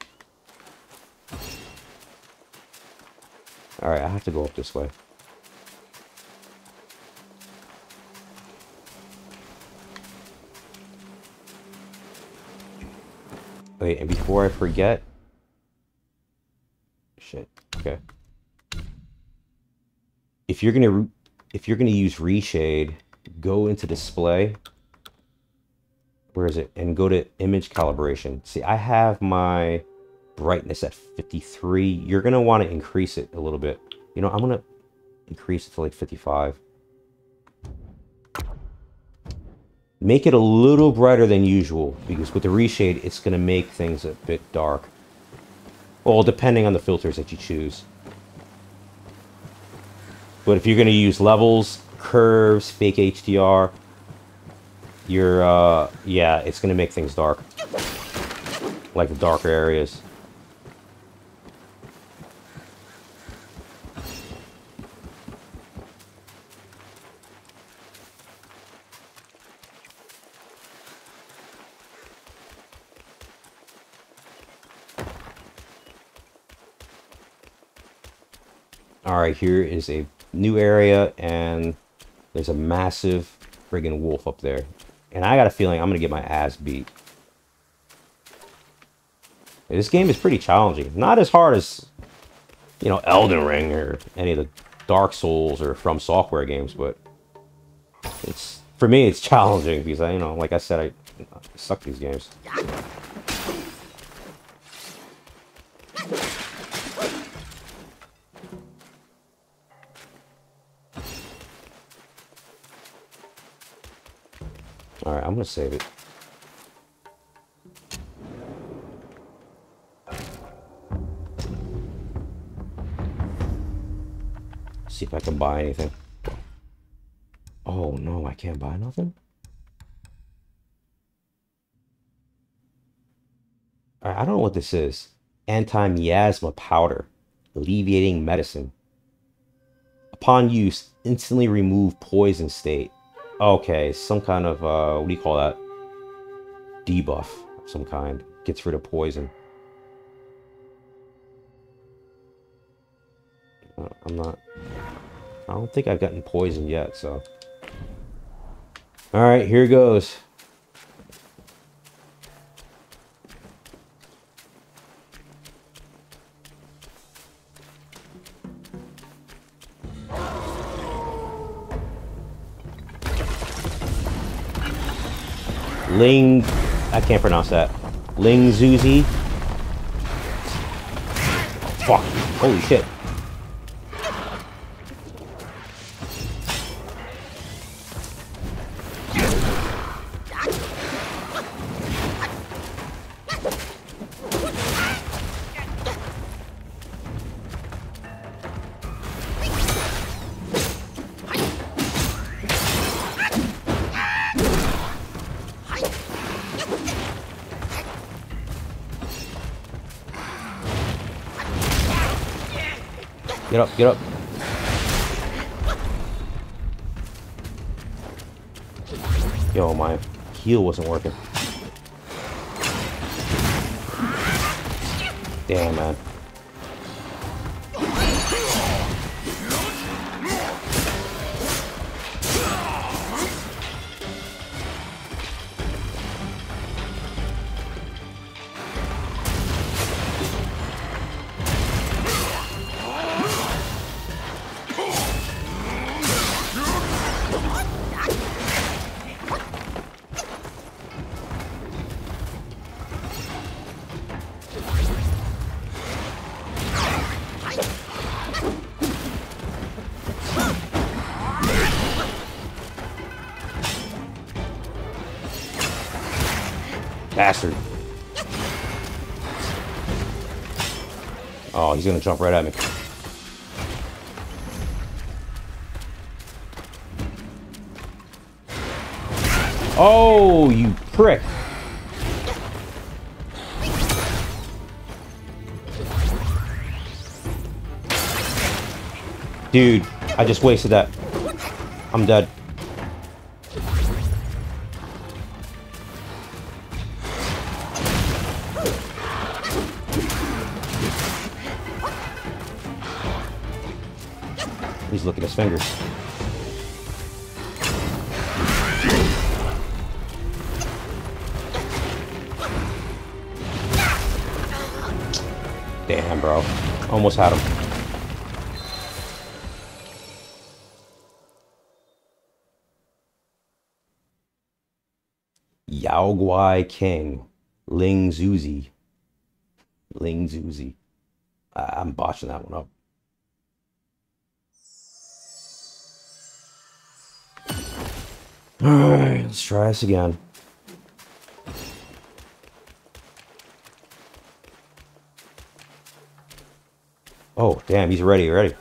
Alright, I have to go up this way. Wait, and before I forget... Shit, okay. If you're gonna if you're gonna use reshade, go into display where is it? And go to image calibration. See, I have my brightness at 53. You're going to want to increase it a little bit. You know, I'm going to increase it to like 55. Make it a little brighter than usual, because with the reshade, it's going to make things a bit dark. Well, depending on the filters that you choose. But if you're going to use levels, curves, fake HDR, you're, uh, yeah, it's going to make things dark. Like the darker areas. Alright, here is a new area, and there's a massive friggin' wolf up there. And I got a feeling I'm going to get my ass beat. This game is pretty challenging. Not as hard as, you know, Elden Ring or any of the Dark Souls or From Software games, but it's for me it's challenging because I, you know, like I said, I, I suck these games. Alright, I'm gonna save it. See if I can buy anything. Oh no, I can't buy nothing? I don't know what this is. Anti-miasma powder. Alleviating medicine. Upon use, instantly remove poison state. Okay, some kind of, uh, what do you call that? Debuff of some kind. Gets rid of poison. Uh, I'm not... I don't think I've gotten poisoned yet, so... Alright, here goes. Ling... I can't pronounce that. Ling Zuzi. Fuck. Holy shit. Get up. Yo, my heal wasn't working. Damn, man. Oh, he's gonna jump right at me. Oh, you prick. Dude, I just wasted that. I'm dead. Fingers. Damn, bro. Almost had him. Yao Guai King. Ling Zuzi. Ling Zuzi. I'm botching that one up. Alright, let's try this again. Oh, damn, he's ready, ready.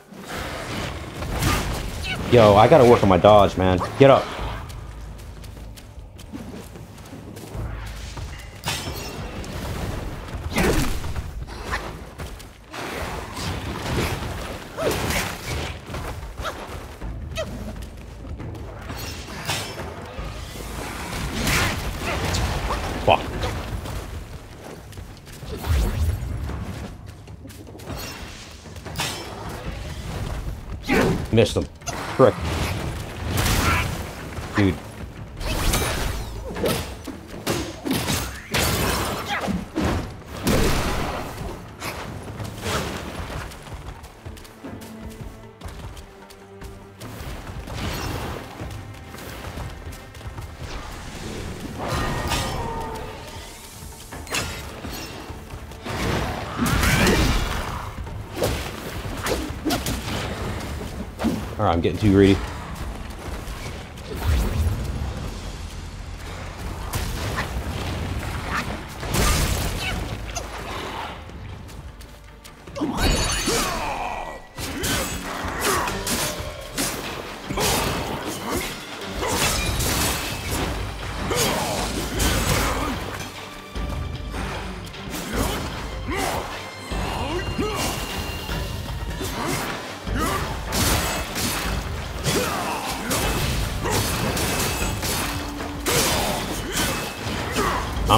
Yo, I gotta work on my dodge, man. Get up. I'm getting too greedy.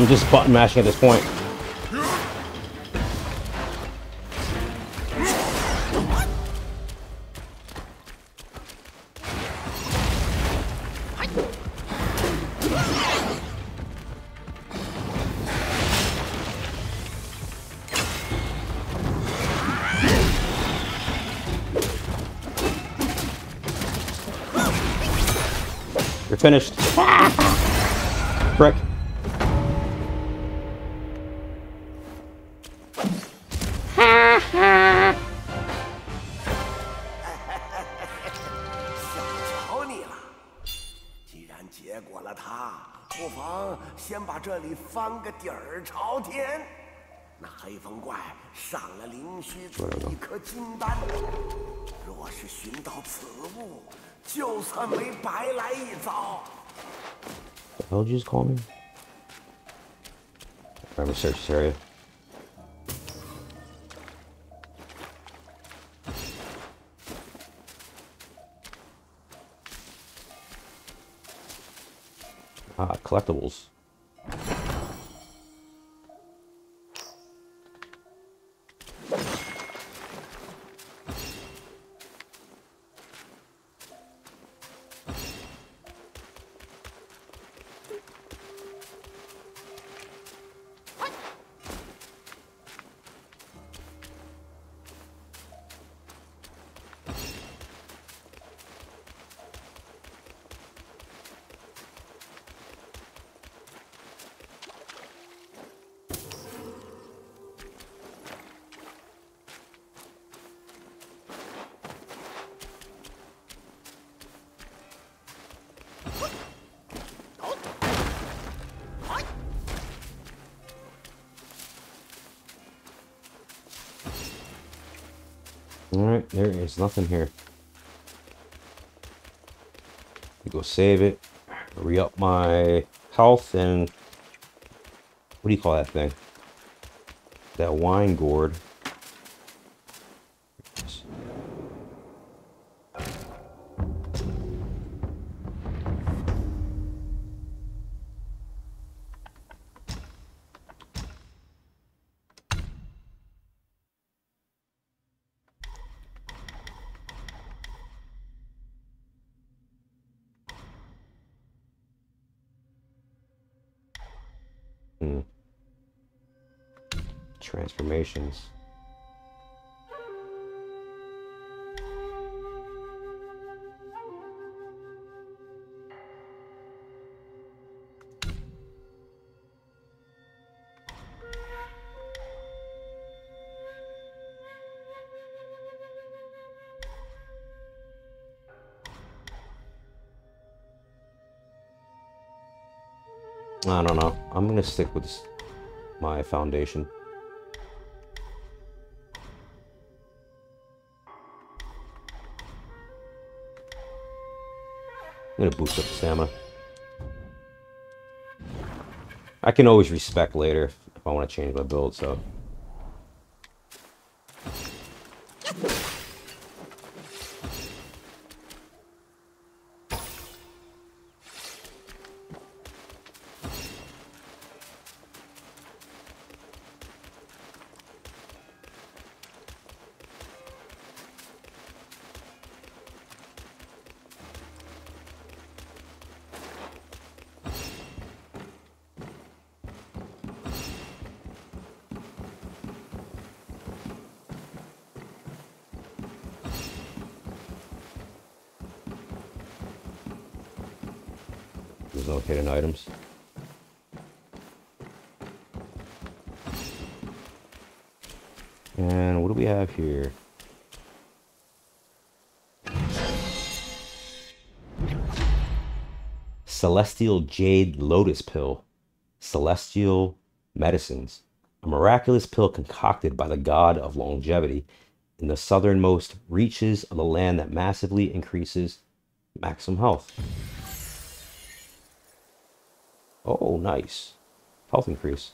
I'm just button mashing at this point. You're finished. Frick. 翻个底儿朝天。那黑风怪赏了灵虚子一颗金丹，若是寻到此物，就算没白来一遭。Hell just call me. I'm a search area. Ah, collectibles. There is nothing here. go save it, re-up my health, and what do you call that thing? That wine gourd. Transformations. I don't know. I'm gonna stick with my foundation. I'm gonna boost up stamina. I can always respec later if I want to change my build, so... Celestial Jade Lotus Pill. Celestial Medicines. A miraculous pill concocted by the god of longevity in the southernmost reaches of the land that massively increases maximum health. Oh, nice. Health increase.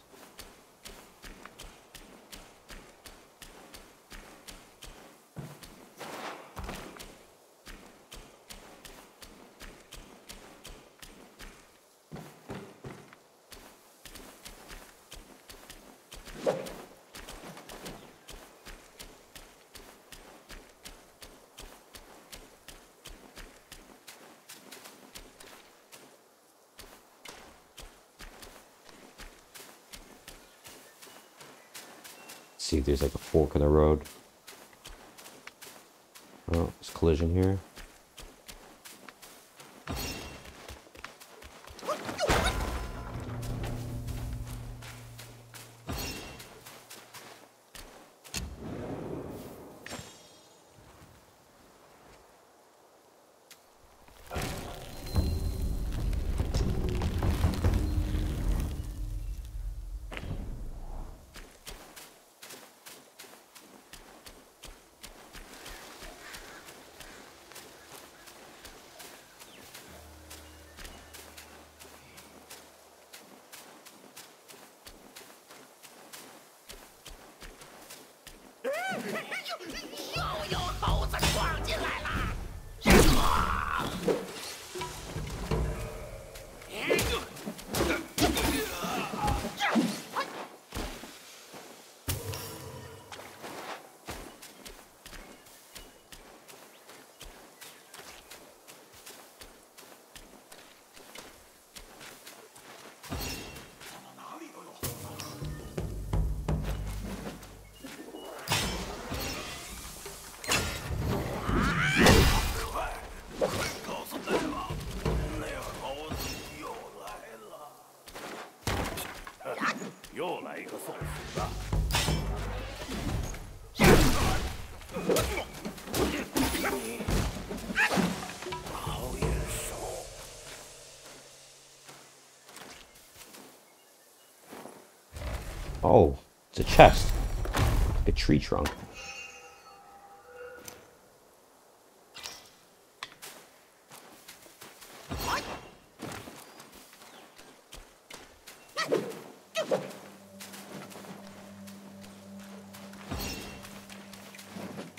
see if there's like a fork in the road.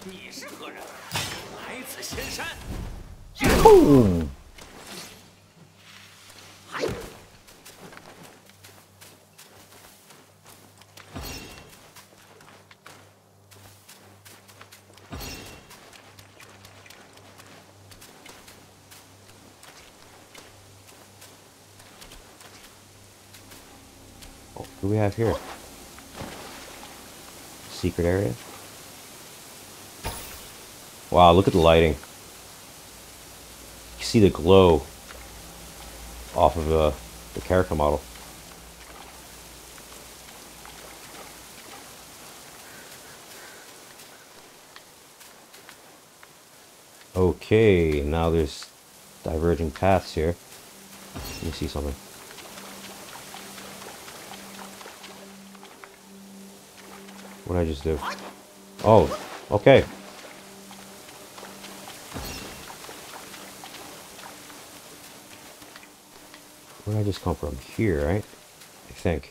你是何人？来自仙山。砰！We have here? Secret area? Wow, look at the lighting. You see the glow off of uh, the character model. Okay, now there's diverging paths here. Let me see something. What did I just do? Oh, okay. Where did I just come from? Here, right? I think.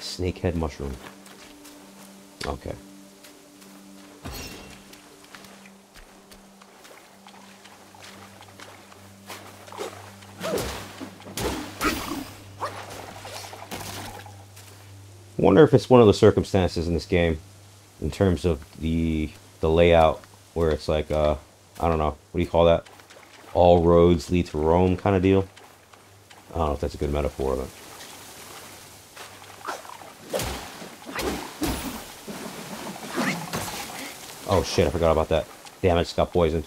Snakehead mushroom. Okay. I wonder if it's one of the circumstances in this game, in terms of the the layout, where it's like uh, I don't know, what do you call that? All roads lead to Rome kind of deal. I don't know if that's a good metaphor, but. Oh shit, I forgot about that. Damn it, just got poisoned.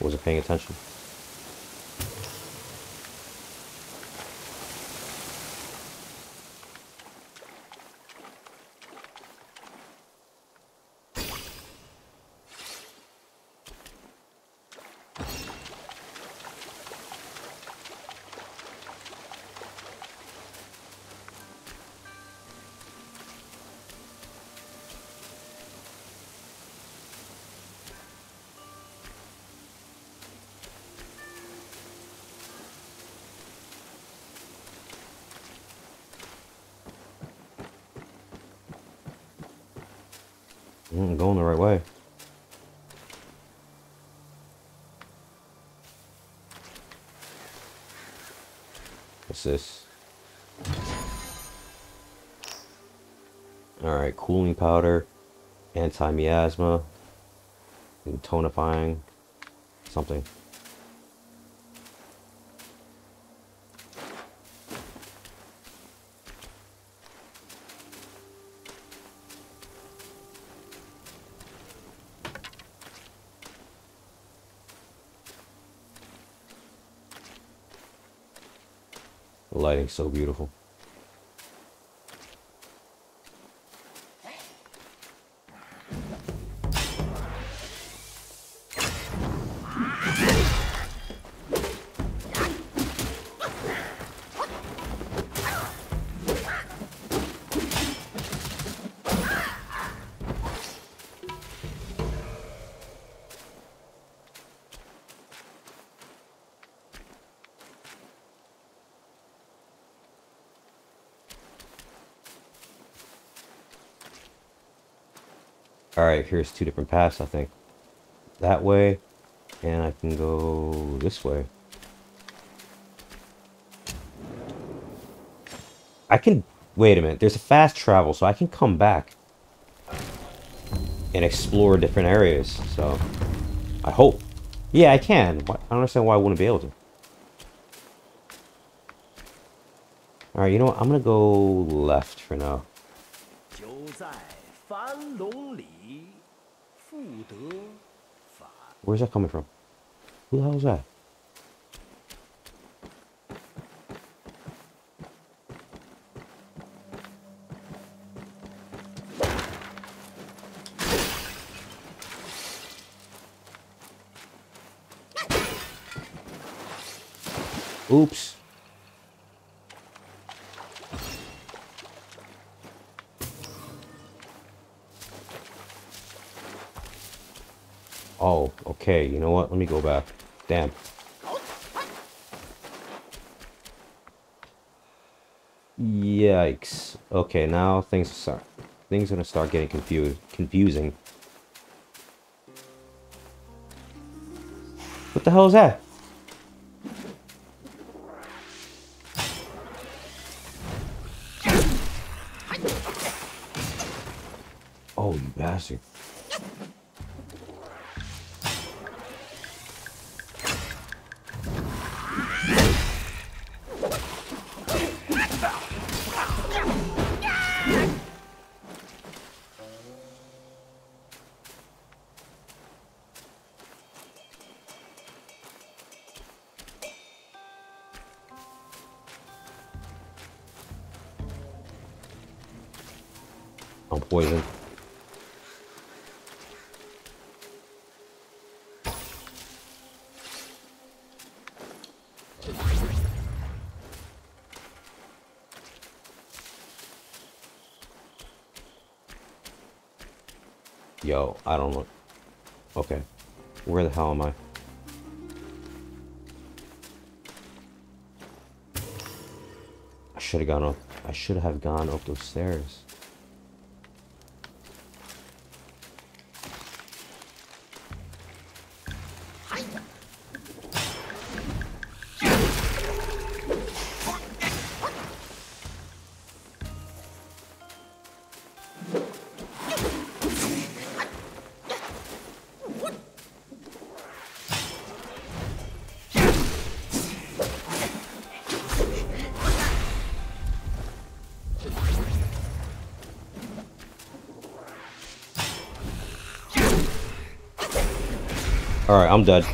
Wasn't paying attention. Anti-miasma, and tonifying, something. The lighting's so beautiful. Here's two different paths, I think. That way, and I can go this way. I can... Wait a minute, there's a fast travel, so I can come back and explore different areas, so... I hope. Yeah, I can. I don't understand why I wouldn't be able to. Alright, you know what? I'm gonna go left for now. Where's that coming from? Who the hell is that? Oops. Oh, okay. You know what? Let me go back. Damn. Yikes. Okay, now things start things gonna start getting confused confusing. What the hell is that? I don't know. Okay. Where the hell am I? I should have gone up. I should have gone up those stairs. Alright,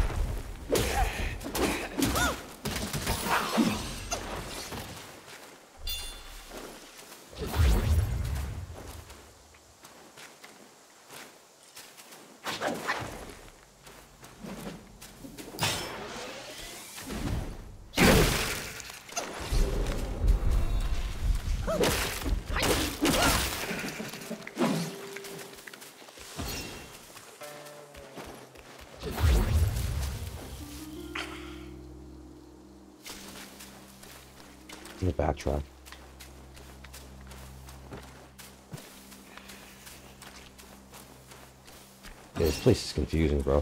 confusing, bro.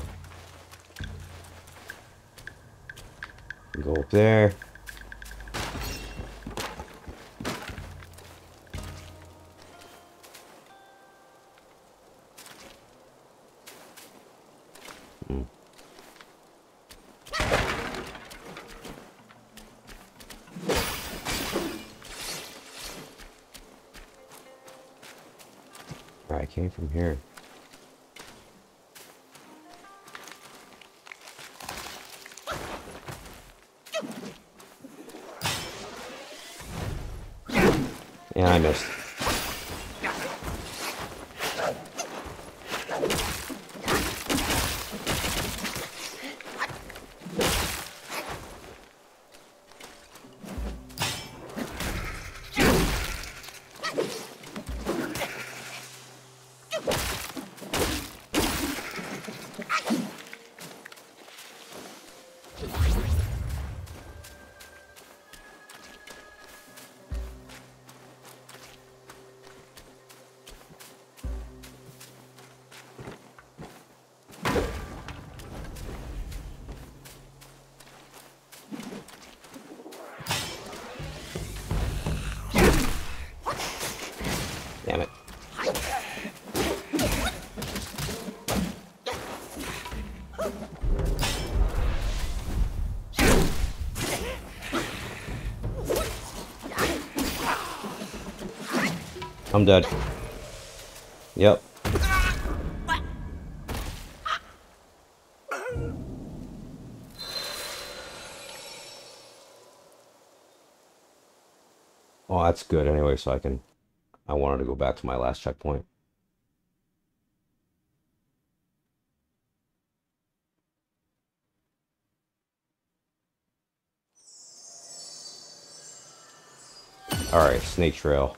I'm dead. Yep. Oh, that's good anyway, so I can I wanted to go back to my last checkpoint. Alright, snake trail.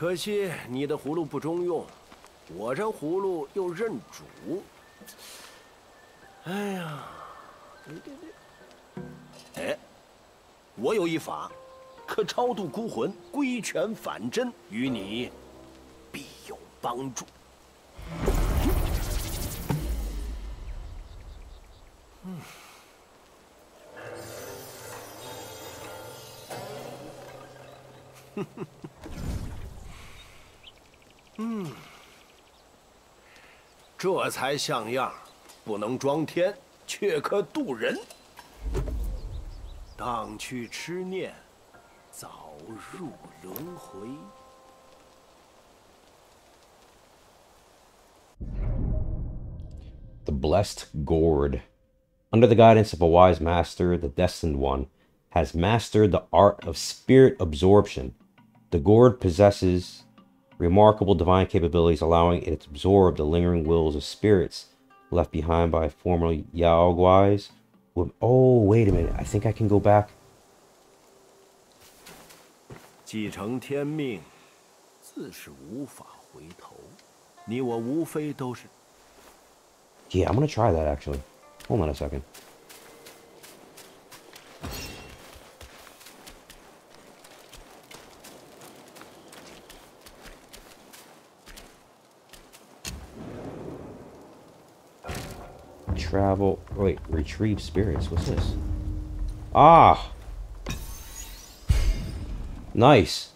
可惜你的葫芦不中用，我这葫芦又认主。哎呀，哎，我有一法，可超度孤魂，归全反真，与你必有帮助。这才像样，不能装天，却可渡人。荡去痴念，早入轮回。The Blessed Gourd. Under the guidance of a wise master, the Destined One has mastered the art of spirit absorption. The gourd possesses remarkable divine capabilities, allowing it to absorb the lingering wills of spirits left behind by former Yao Guais. Oh, wait a minute. I think I can go back. 继承天命，自是无法回头。你我无非都是 Yeah, I'm gonna try that actually. Hold on a second. Travel. Wait, retrieve spirits. What's this? Ah! Nice.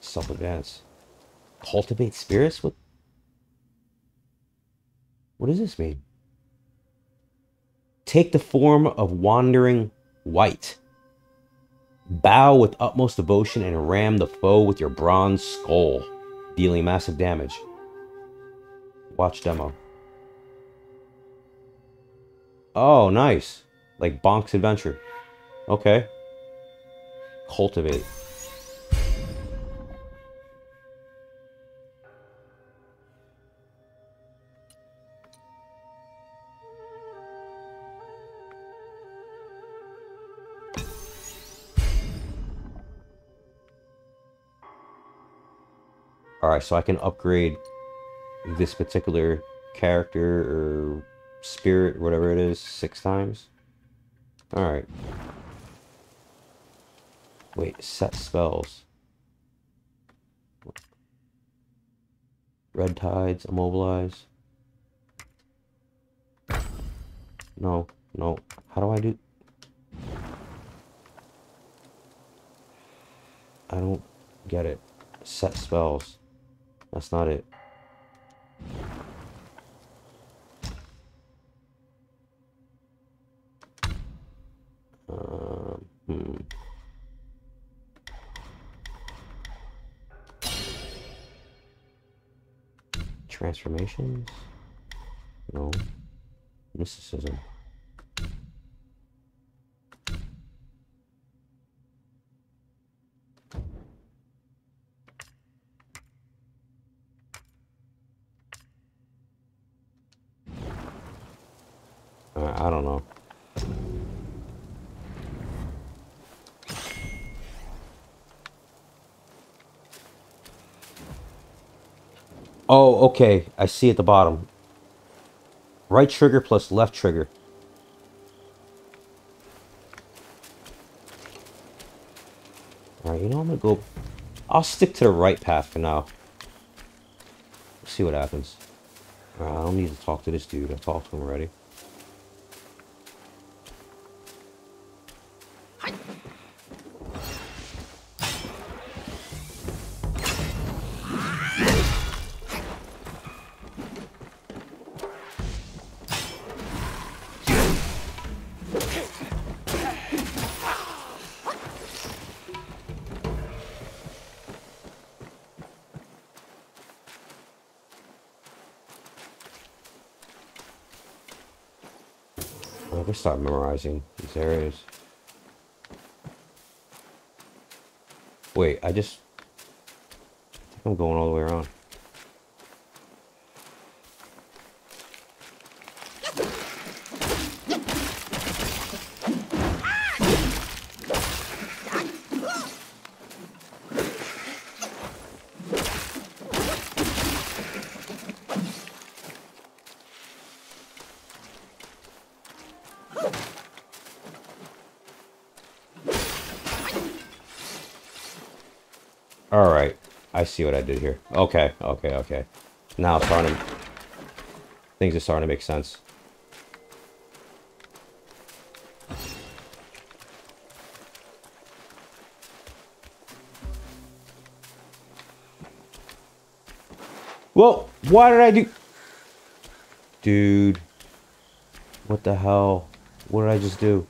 Self advance. Cultivate spirits? What? What does this mean? Take the form of wandering wight. Bow with utmost devotion and ram the foe with your bronze skull, dealing massive damage. Watch demo. Oh, nice. Like Bonk's Adventure. Okay. Cultivate. Alright, so I can upgrade this particular character or spirit, whatever it is, six times. Alright. Wait, set spells. Red tides, immobilize. No, no. How do I do? I don't get it. Set spells. That's not it. Um, hmm. Transformations? No. Mysticism. Uh, I don't know. Oh, okay. I see at the bottom. Right trigger plus left trigger. Alright, you know, I'm gonna go... I'll stick to the right path for now. See what happens. Right, I don't need to talk to this dude. I talked to him already. Start these areas. Wait, I just... I think I'm going all the way around. See what I did here. Okay, okay, okay. Now it's starting to... Things are starting to make sense. Well, why did I do... Dude. What the hell? What did I just do?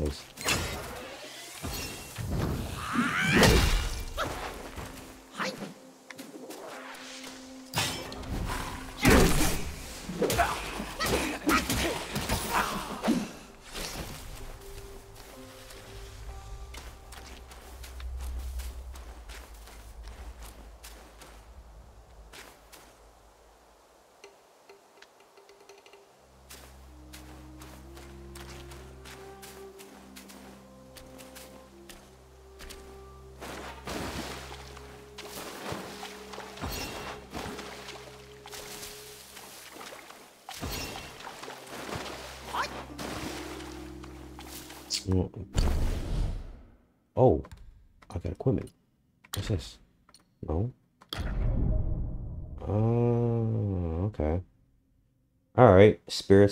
Hate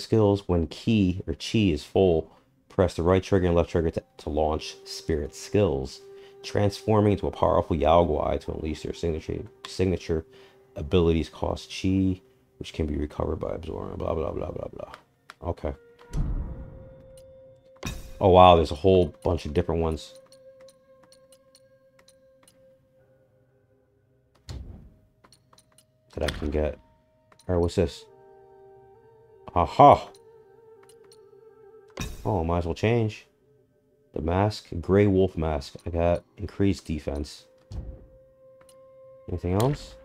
skills. When key or chi is full, press the right trigger and left trigger to, to launch spirit skills, transforming into a powerful Yao Guai to unleash their signature signature abilities cost chi, which can be recovered by absorbing. Blah blah blah blah blah. Okay. Oh wow, there's a whole bunch of different ones. That I can get. Alright, what's this? Aha! Oh, might as well change. The mask, Grey Wolf mask. I got increased defense. Anything else?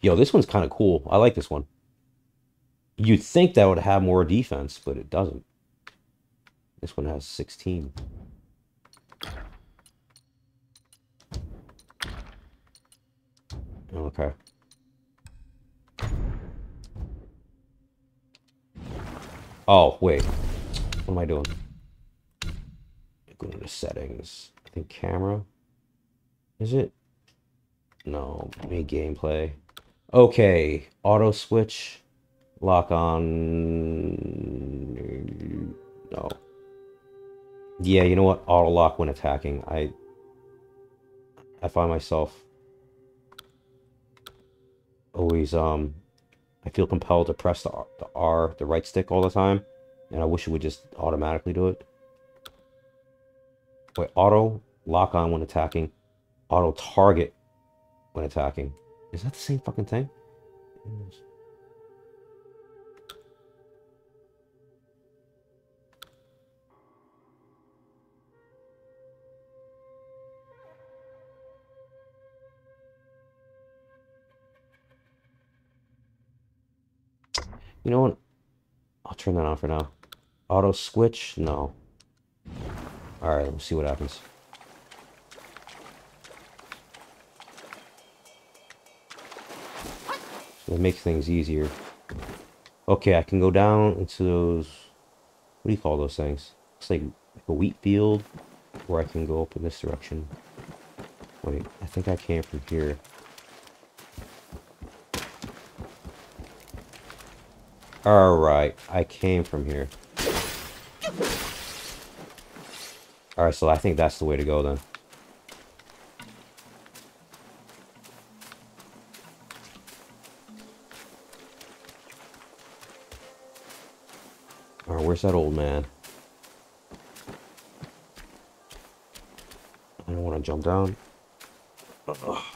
Yo, this one's kind of cool. I like this one. You'd think that would have more defense, but it doesn't. This one has 16. Okay. Oh, wait. What am I doing? Go into settings. I think camera. Is it? No, me gameplay. Okay, auto switch. Lock on. No. Yeah, you know what? Auto lock when attacking. I. I find myself always um. I feel compelled to press the the R, the right stick all the time, and I wish it would just automatically do it. Wait, auto lock on when attacking, auto target when attacking. Is that the same fucking thing? You know what? I'll turn that on for now. Auto switch? No. Alright, let's see what happens. It makes things easier. Okay, I can go down into those... What do you call those things? It's like, like a wheat field. Where I can go up in this direction. Wait, I think I came from here. Alright, I came from here. Alright, so I think that's the way to go then. Alright, where's that old man? I don't want to jump down. Ugh.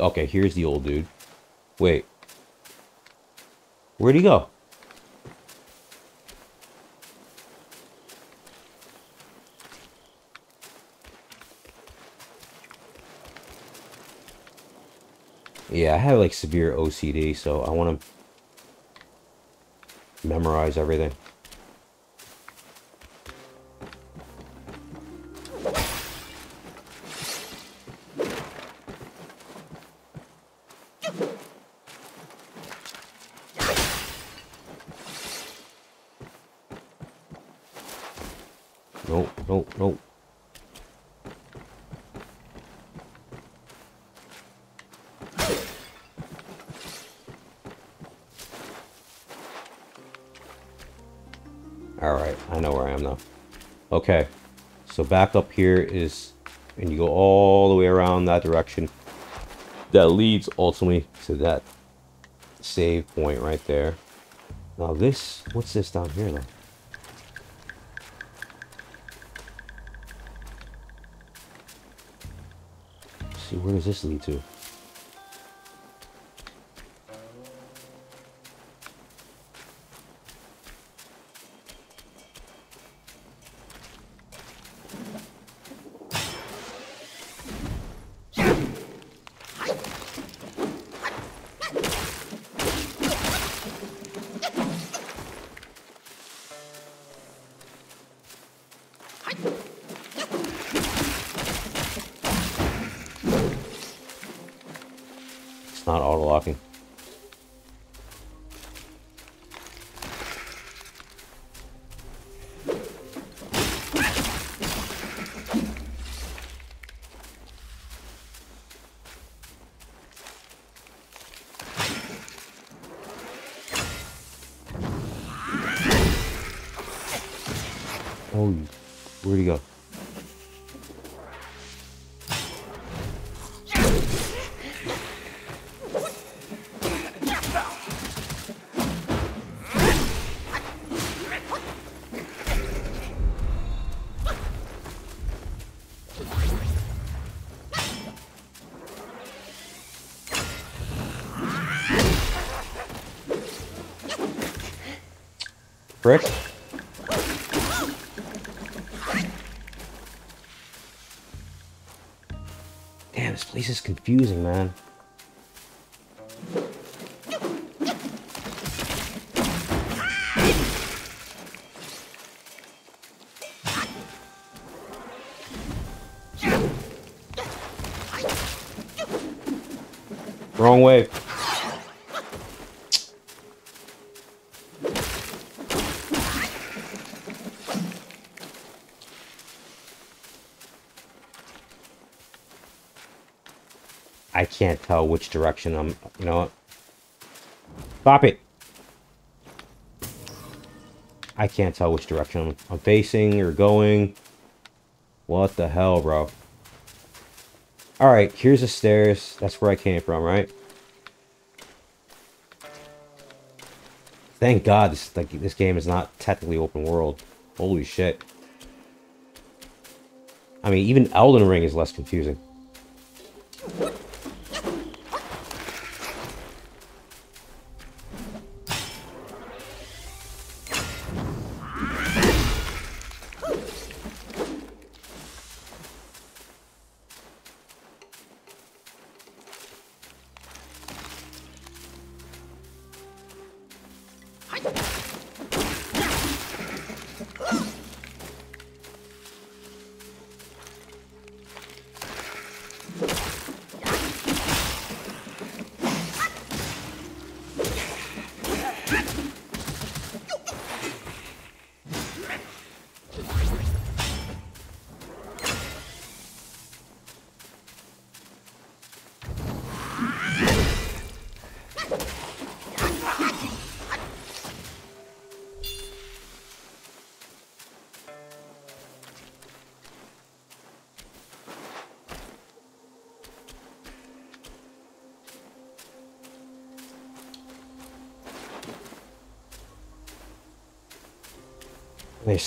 Okay, here's the old dude. Wait. Where'd he go? Yeah, I have like severe OCD, so I want to memorize everything. Back up here is, and you go all the way around that direction. That leads ultimately to that save point right there. Now this, what's this down here though? Let's see, where does this lead to? Tell which direction I'm, you know what? Stop it! I can't tell which direction I'm, I'm facing or going. What the hell, bro? Alright, here's the stairs. That's where I came from, right? Thank God this like this game is not technically open world. Holy shit. I mean, even Elden Ring is less confusing.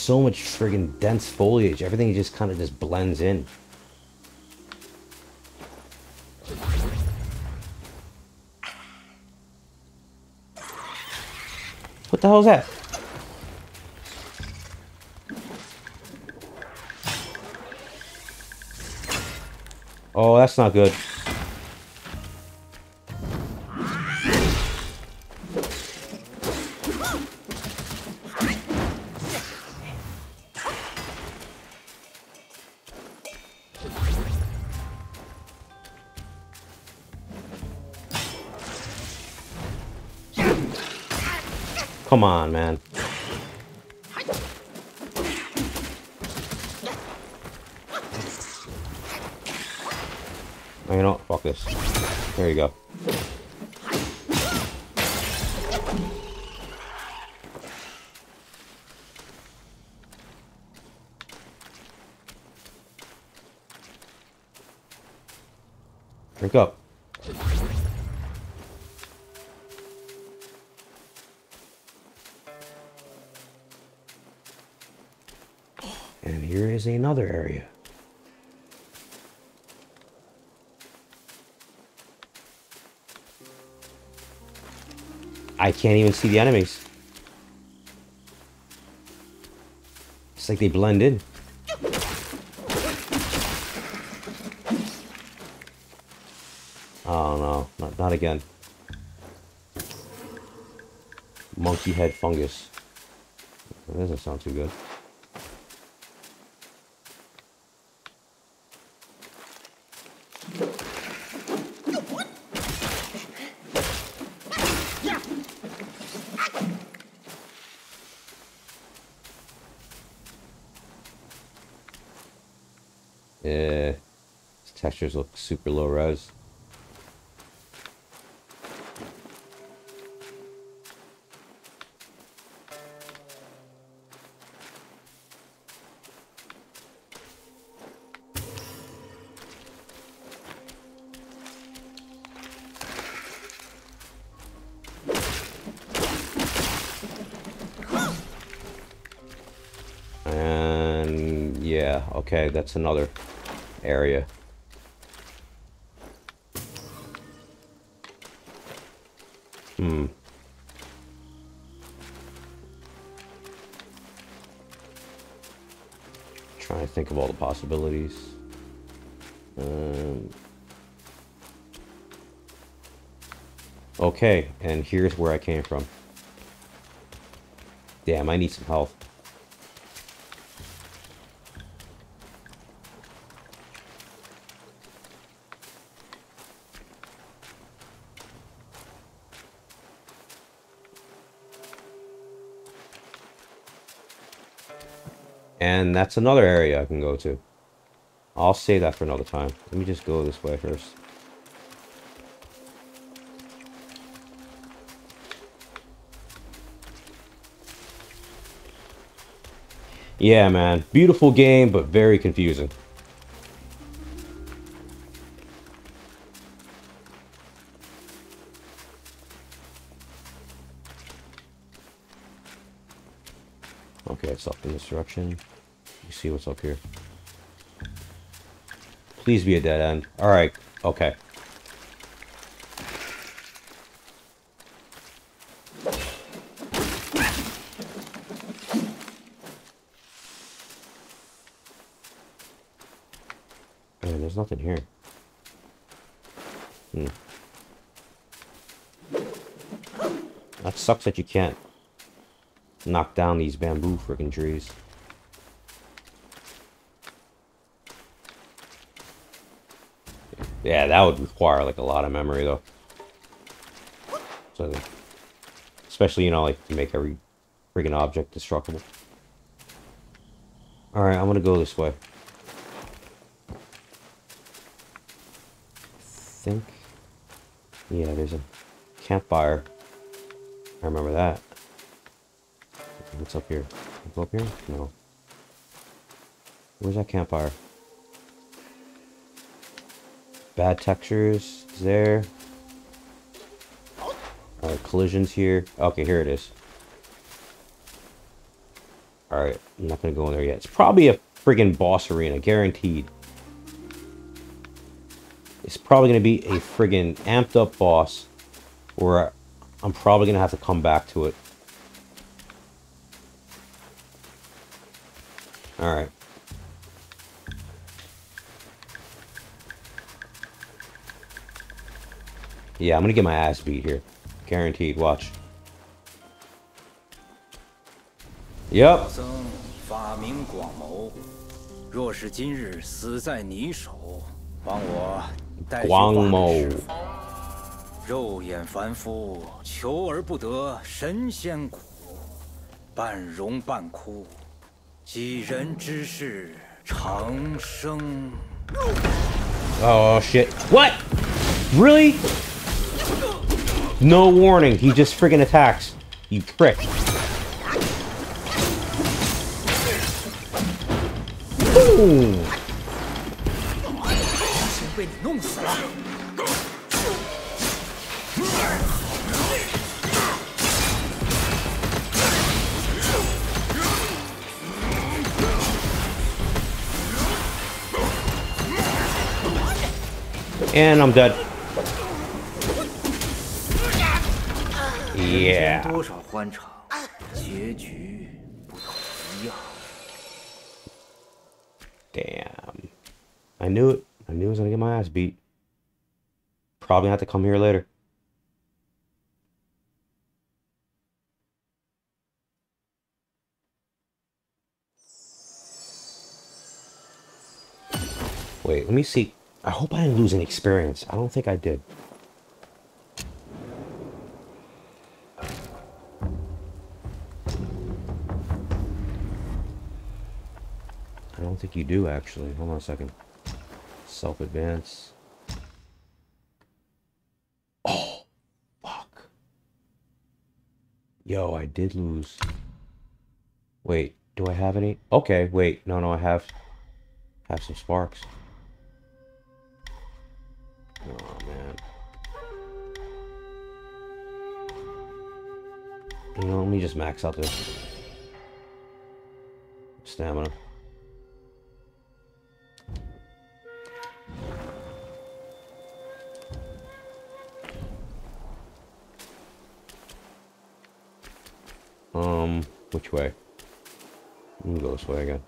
So much friggin' dense foliage. Everything just kind of just blends in. What the hell is that? Oh, that's not good. Come on, man. Oh, you know, fuck this. There you go. Drink up. Is another area. I can't even see the enemies. It's like they blend in. Oh no, not, not again. Monkey head fungus. That doesn't sound too good. Yeah, look super low res. And yeah, okay, that's another area. Of all the possibilities. Um, okay, and here's where I came from. Damn, I need some health. That's another area I can go to. I'll save that for another time. Let me just go this way first. Yeah, man. Beautiful game, but very confusing. Okay, it's up in this direction. See what's up here. Please be a dead end. Alright, okay. Man, there's nothing here. Hmm. That sucks that you can't knock down these bamboo freaking trees. Yeah, that would require like a lot of memory though. So, especially you know like to make every freaking object destructible. All right, I'm gonna go this way. think. Yeah, there's a campfire. I remember that. What's up here? Go up here? No. Where's that campfire? Bad textures there. Collisions here. Okay, here it is. Alright, I'm not gonna go in there yet. It's probably a friggin' boss arena, guaranteed. It's probably gonna be a friggin' amped up boss where I'm probably gonna have to come back to it. Alright. Yeah, I'm gonna get my ass beat here. Guaranteed, watch. Yep. 僧法名广谋，若是今日死在你手，帮我带去广谋化个师傅肉眼凡夫，求而不得神仙苦，半荣半枯，几人之事，长生。 Oh shit. What? Really? No warning, he just friggin' attacks. You prick. And I'm dead. Yeah. 多少欢场，结局不同一样。 Damn. I knew it. I knew I was gonna get my ass beat. Probably have to come here later. Wait, let me see. I hope I didn't lose any experience. I don't think I did. Don't think you do, actually. Hold on a second. Self-advance. Oh! Fuck. Yo, I did lose. Wait, do I have any? Okay, wait. No, no, I have... Have some sparks. Oh, man. You know, let me just max out this stamina. Um, which way? We can go this way again.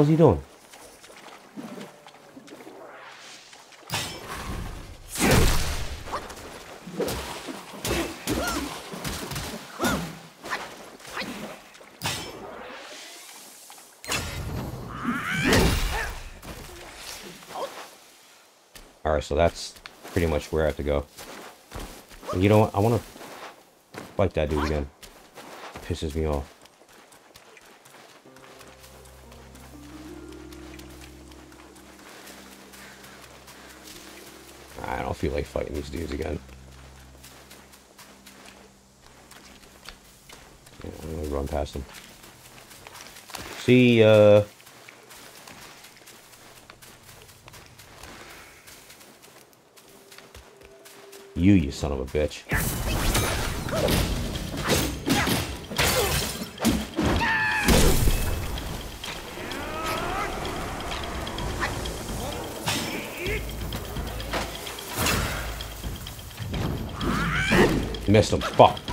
Is he doing? Alright, so that's pretty much where I have to go. And you know what? I want to fight that dude again. It pisses me off. I don't feel like fighting these dudes again. Yeah, I'm gonna run past them. See, uh... You, you son of a bitch. Missed him. Fuck.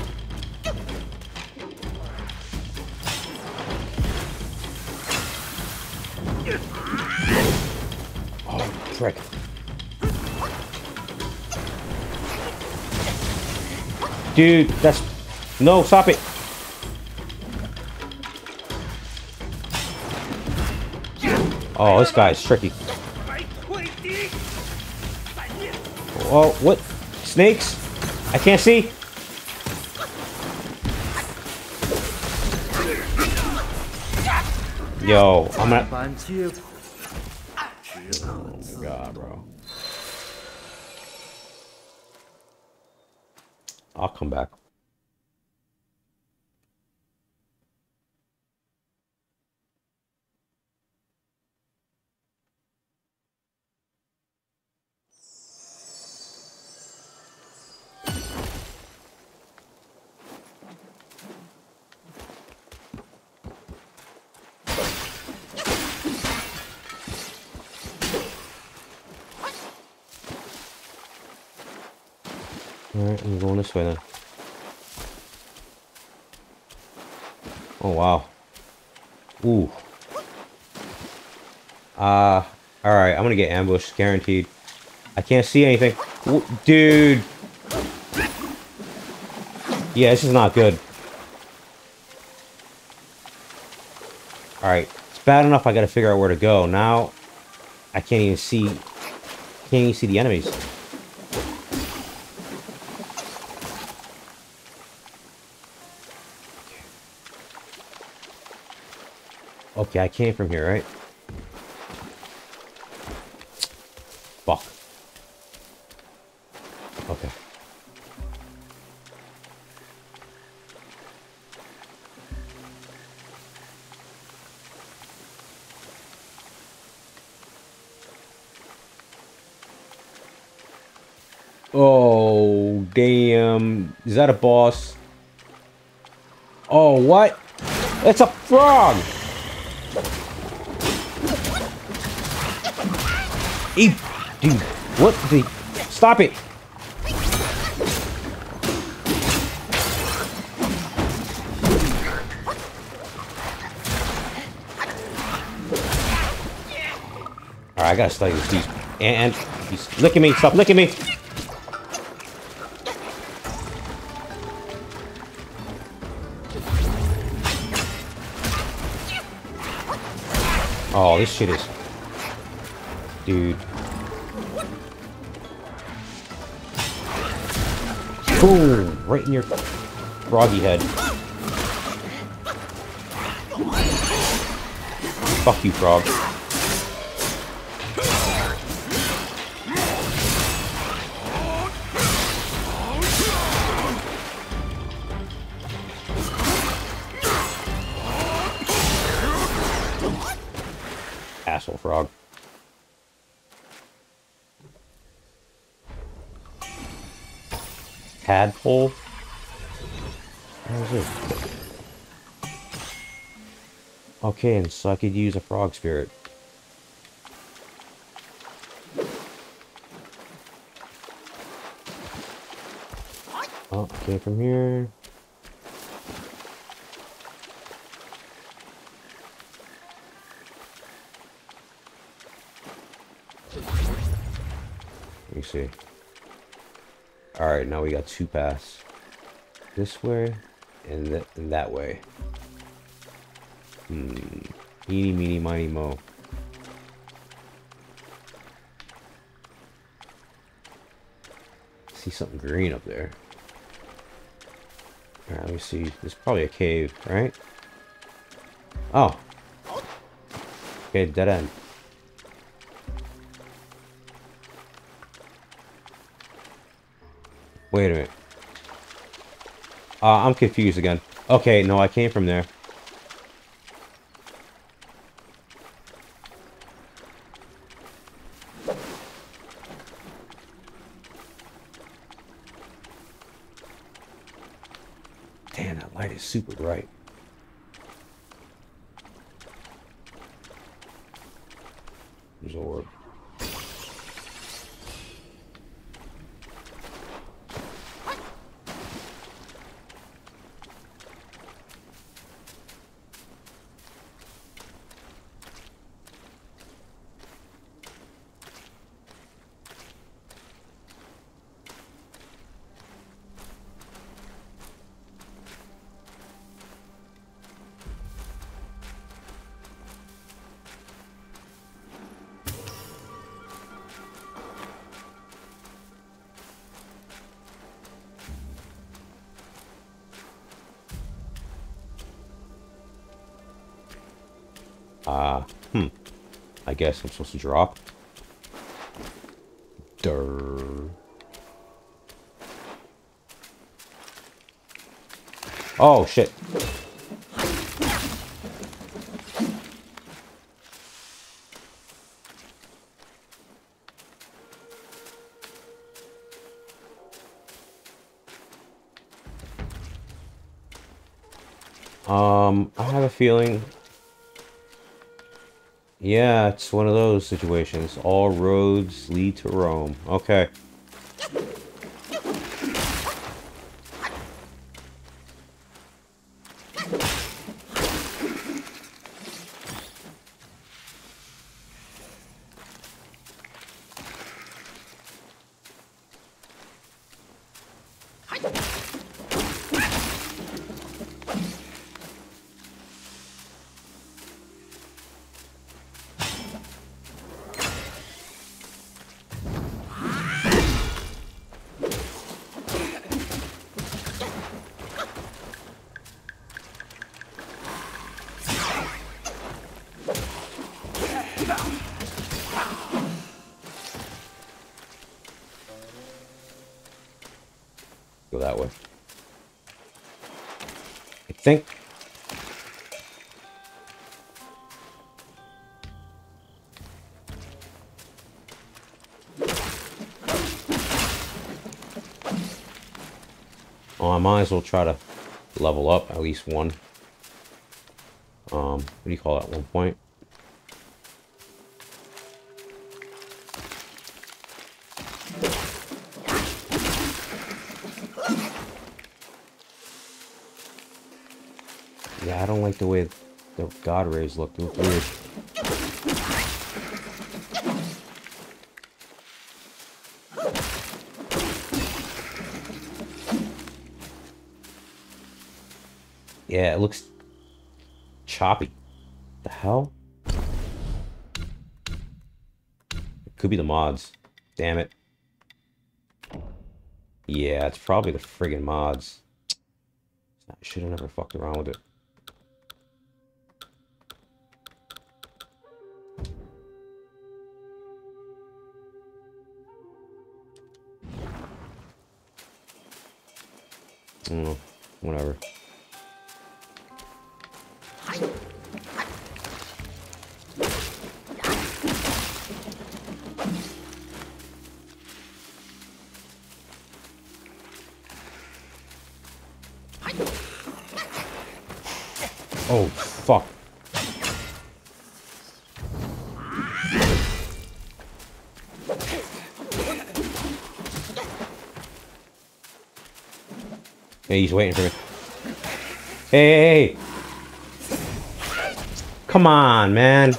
Dude, that's... No, stop it. Oh, this guy is tricky. Oh, what? Snakes? I can't see. Yo, I'm gonna... Alright, I'm going this way then. Oh, wow. Ooh. Uh, alright, I'm gonna get ambushed, guaranteed. I can't see anything. Ooh, dude! Yeah, this is not good. Alright, it's bad enough I gotta figure out where to go. Now, I can't even see... Can't even see the enemies. Okay, I came from here, right? Fuck. Okay. Oh, damn. Is that a boss? Oh, what? It's a frog! Dude, what the? Stop it! Alright, I gotta study this beast. And, and he's licking me. Stop licking me! Oh, this shit is... Dude. Boom! Right in your froggy head. Fuck you, frog. Tadpole? What is? Okay, and so I could use a frog spirit. Oh, okay, from here. Let me see. Alright, now we got two paths. This way and, th and that way. Hmm. Eeny, meeny, miny, mo. See something green up there. Alright, let me see. There's probably a cave, right? Oh. Okay, dead end. Wait a minute. Uh, I'm confused again. Okay, no, I came from there. Damn, that light is super bright. Guess I'm supposed to drop. Durr. Oh, shit. Um, I have a feeling... Yeah, it's one of those situations. All roads lead to Rome. Okay. As well try to level up at least one. Um, what do you call that one point? Yeah, I don't like the way the god rays look. They look weird. Yeah, it looks choppy. The hell? It could be the mods. Damn it. Yeah, it's probably the friggin' mods. I should have never fucked around with it. Mm, whatever. He's waiting for me. Hey, hey, hey. Come on, man.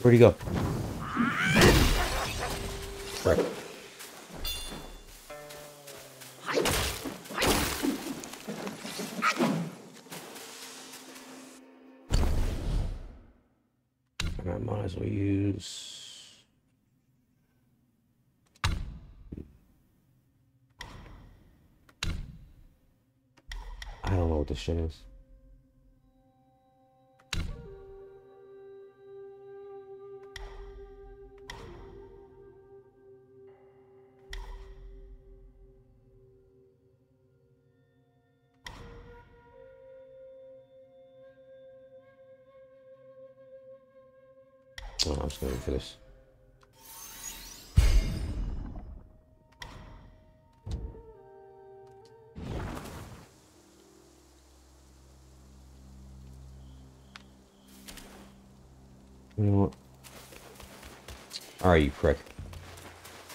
Where'd he go? Shit is. Oh, I'm just going for this.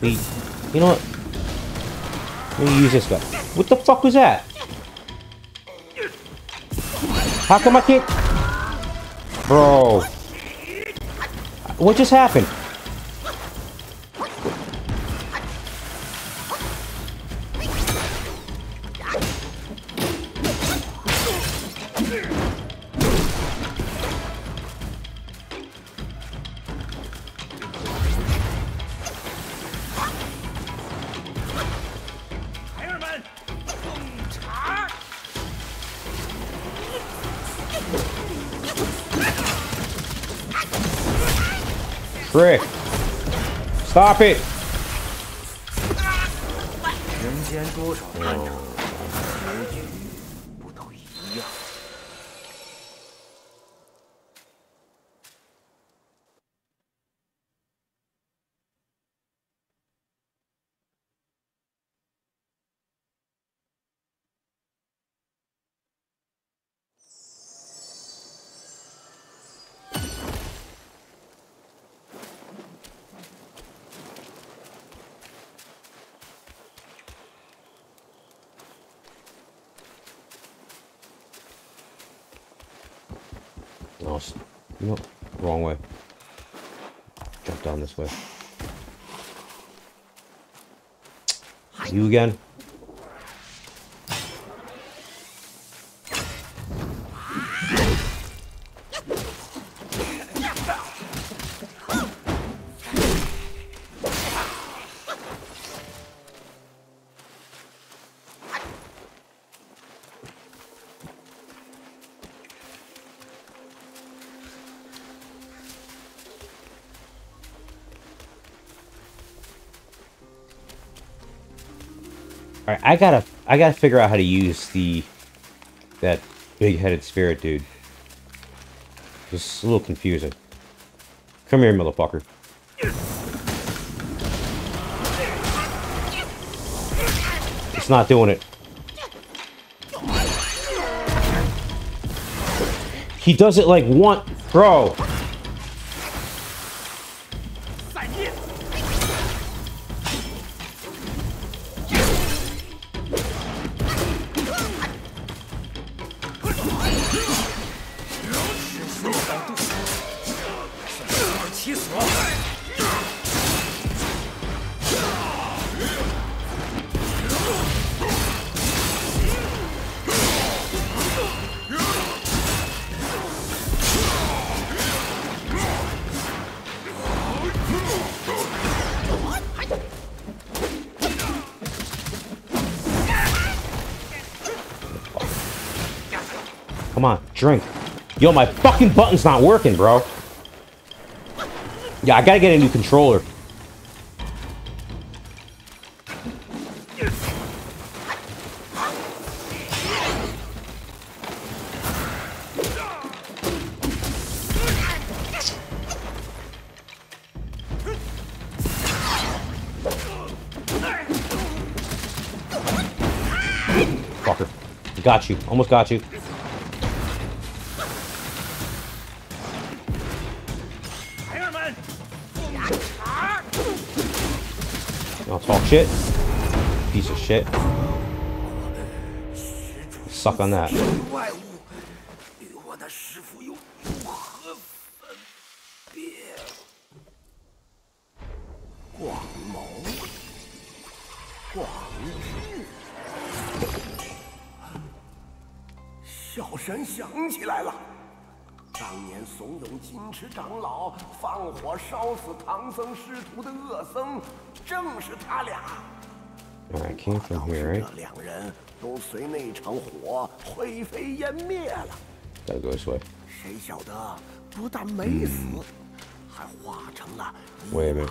Wait, you know what? Let me use this guy. What the fuck was that? How come I can't... Bro. What just happened? 搭配人间多少欢畅。No, wrong way. Jump down this way. You again? I gotta I gotta figure out how to use the that big headed spirit dude. Just a little confusing. Come here, motherfucker. It's not doing it. He does it like one bro. Yo, my fucking button's not working, bro. Yeah, I gotta get a new controller. Fucker. Got you. Almost got you. Shit. Piece of shit. Suck on that. came from here, right? Gotta go this way. Mm. Wait a minute.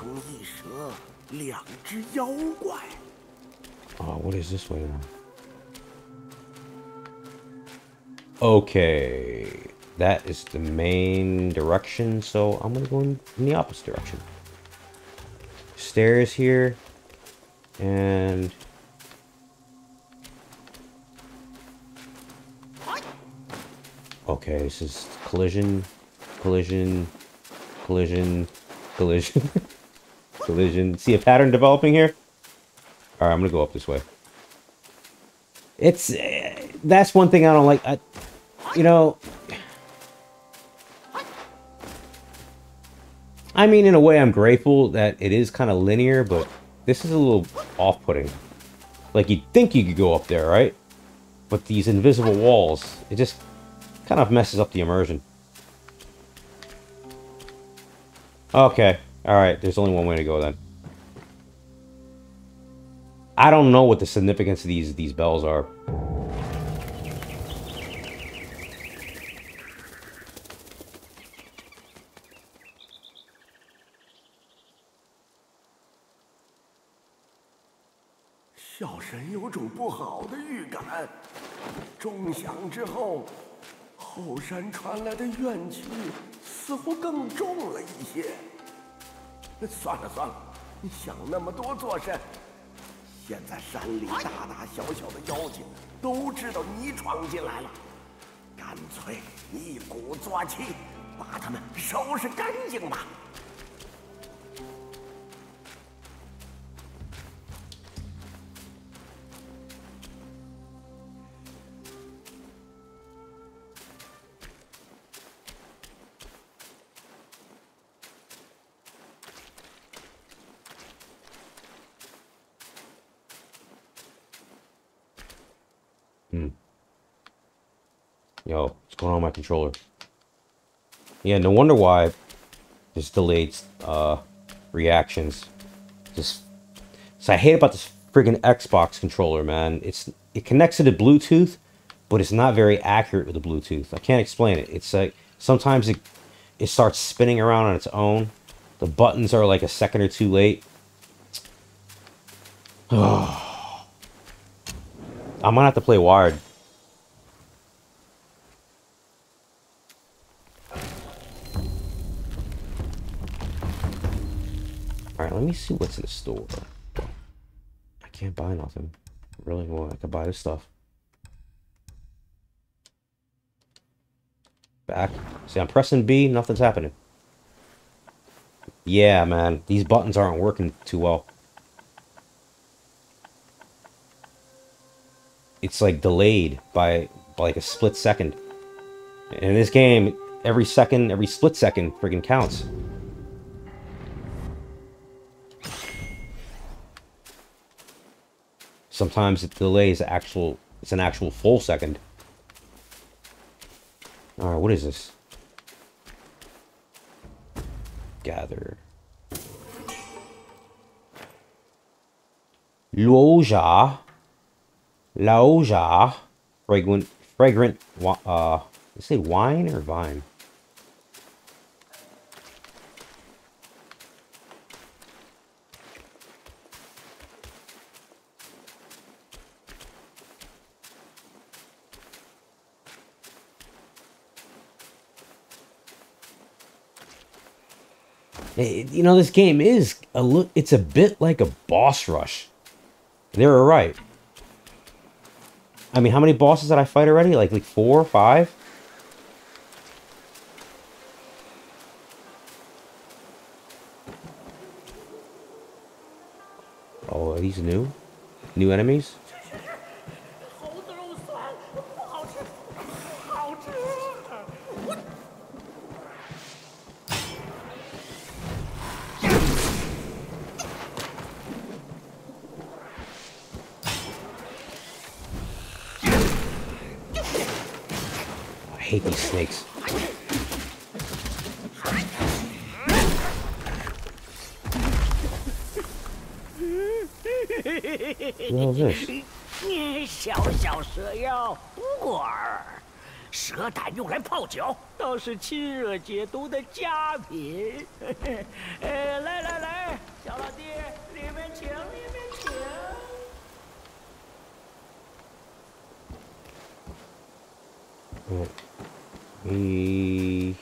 Oh, what is this way now? Okay. That is the main direction, so I'm gonna go in, in the opposite direction. Stairs here. And Okay, this is collision, collision, collision, collision, collision. See a pattern developing here? Alright, I'm gonna go up this way. It's... eh, that's one thing I don't like. I, you know... I mean, in a way, I'm grateful that it is kind of linear, but this is a little off-putting. Like, you'd think you could go up there, right? But these invisible walls, it just Kind of messes up the immersion. Okay. Alright, there's only one way to go then. I don't know what the significance of these, these bells are. Shao 后山传来的怨气似乎更重了一些。算了算了，你想那么多做甚？现在山里大大小小的妖精都知道你闯进来了，干脆一鼓作气把他们收拾干净吧。Controller? Yeah, no wonder why this delayed uh, reactions. Just so I hate about this friggin' Xbox controller, man. It's it connects to the Bluetooth, but it's not very accurate with the Bluetooth. I can't explain it. It's like sometimes it it starts spinning around on its own. The buttons are like a second or two late. I'm gonna have to play wired. Let me see what's in the store. I can't buy nothing. Really? Well, I can buy this stuff. Back. See, I'm pressing B, nothing's happening. Yeah, man. These buttons aren't working too well. It's like delayed by, by like a split second. In this game, every second, every split second friggin' counts. Sometimes it delays actual it's an actual full second. Alright, what is this? Gather. Loja. Loja. Fragrant fragrant uh let's say wine or vine? Eh, you know, this game is a look. It's a bit like a boss rush. They were right. I mean, how many bosses did I fight already? Like, like four, or five? Oh, are these new? New enemies? 脚，倒是清热解毒的佳品。哎，来来来，小老弟，里面请，里面请。嗯。me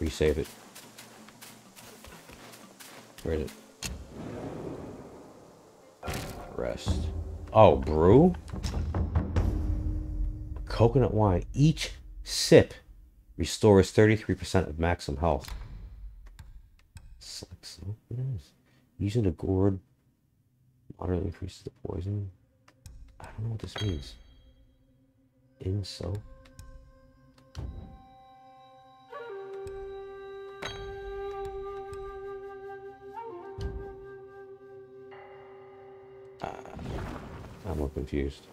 resave it. Where is it? Rest. Oh, brew? Coconut wine. Each sip restores 33% of maximum health. Select soap. Using a gourd moderately increases the poison. I don't know what this means. In soap. Ah, I'm more confused.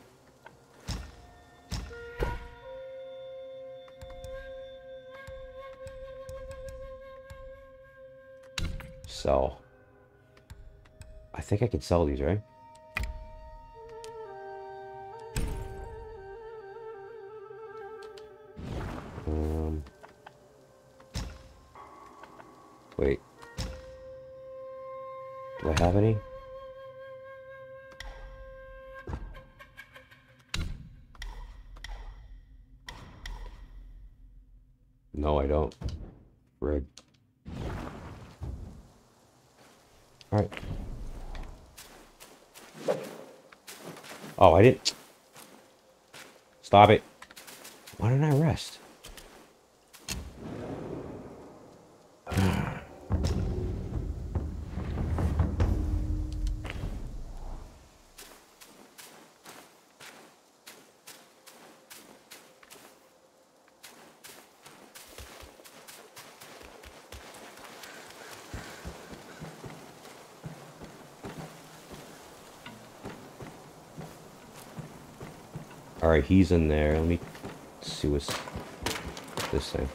Sell. I think I can sell these, right? Um. Wait. Do I have any? Oh, I didn't. Stop it. Why didn't I rest? Alright, he's in there. Let me see what's this thing.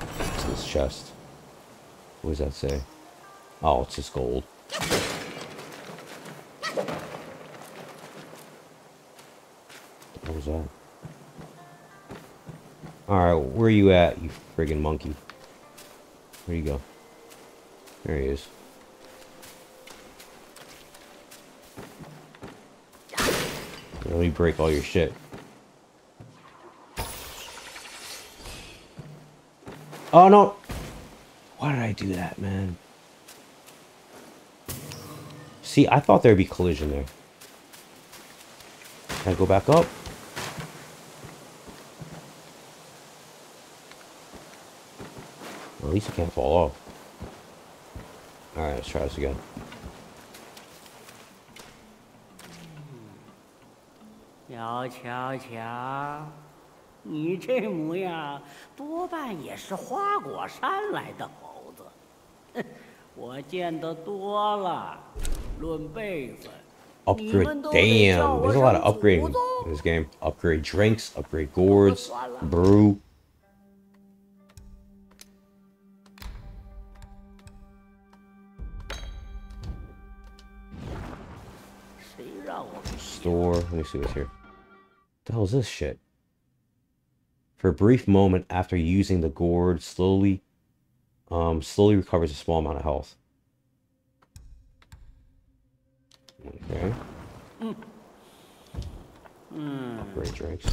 It's this chest. What does that say? Oh, it's just gold. What was that? Alright, where are you at, you friggin' monkey? Where you go? There he is. Let me break all your shit. Oh no! Why did I do that, man? See, I thought there'd be collision there. Can I go back up? Well, at least I can't fall off. Alright, let's try this again. 瞧瞧瞧，你这模样，多半也是花果山来的猴子。哼，我见得多了，论辈分。 Upgrade. Damn, there's a lot of upgrading in this game. Upgrade drinks, upgrade gourds, brew. 谁让我们 Store. Let me see what's here. The hell is this shit? For a brief moment after using the gourd, slowly, um, slowly recovers a small amount of health. Okay. Upgrade drinks.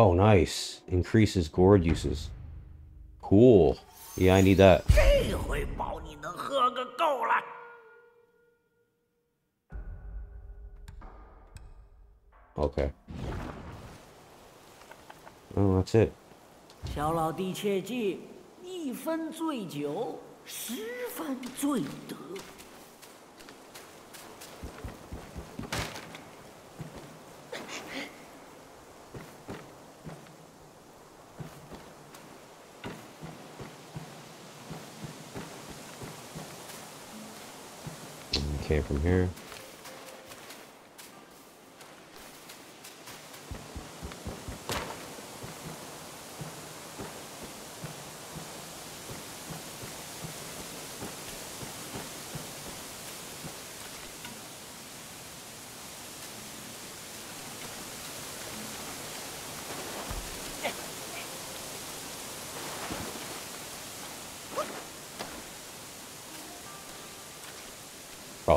Oh, nice. Increases gourd uses. Cool. Yeah, I need that. 这回保你能喝个够了。 Okay. Oh, that's it. 小老弟切记，一分醉酒，十分醉得。 Came from here.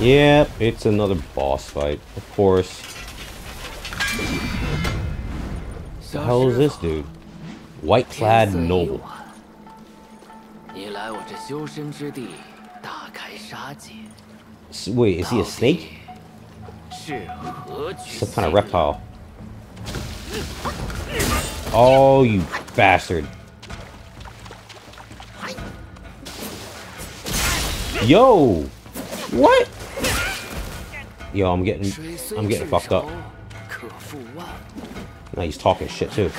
Yep, yeah, it's another boss fight, of course. The hell is this dude? White clad noble. Wait, is he a snake? Some kind of reptile. Oh, you bastard. Yo! What? Yo, I'm getting, I'm getting fucked up. Now he's talking shit too.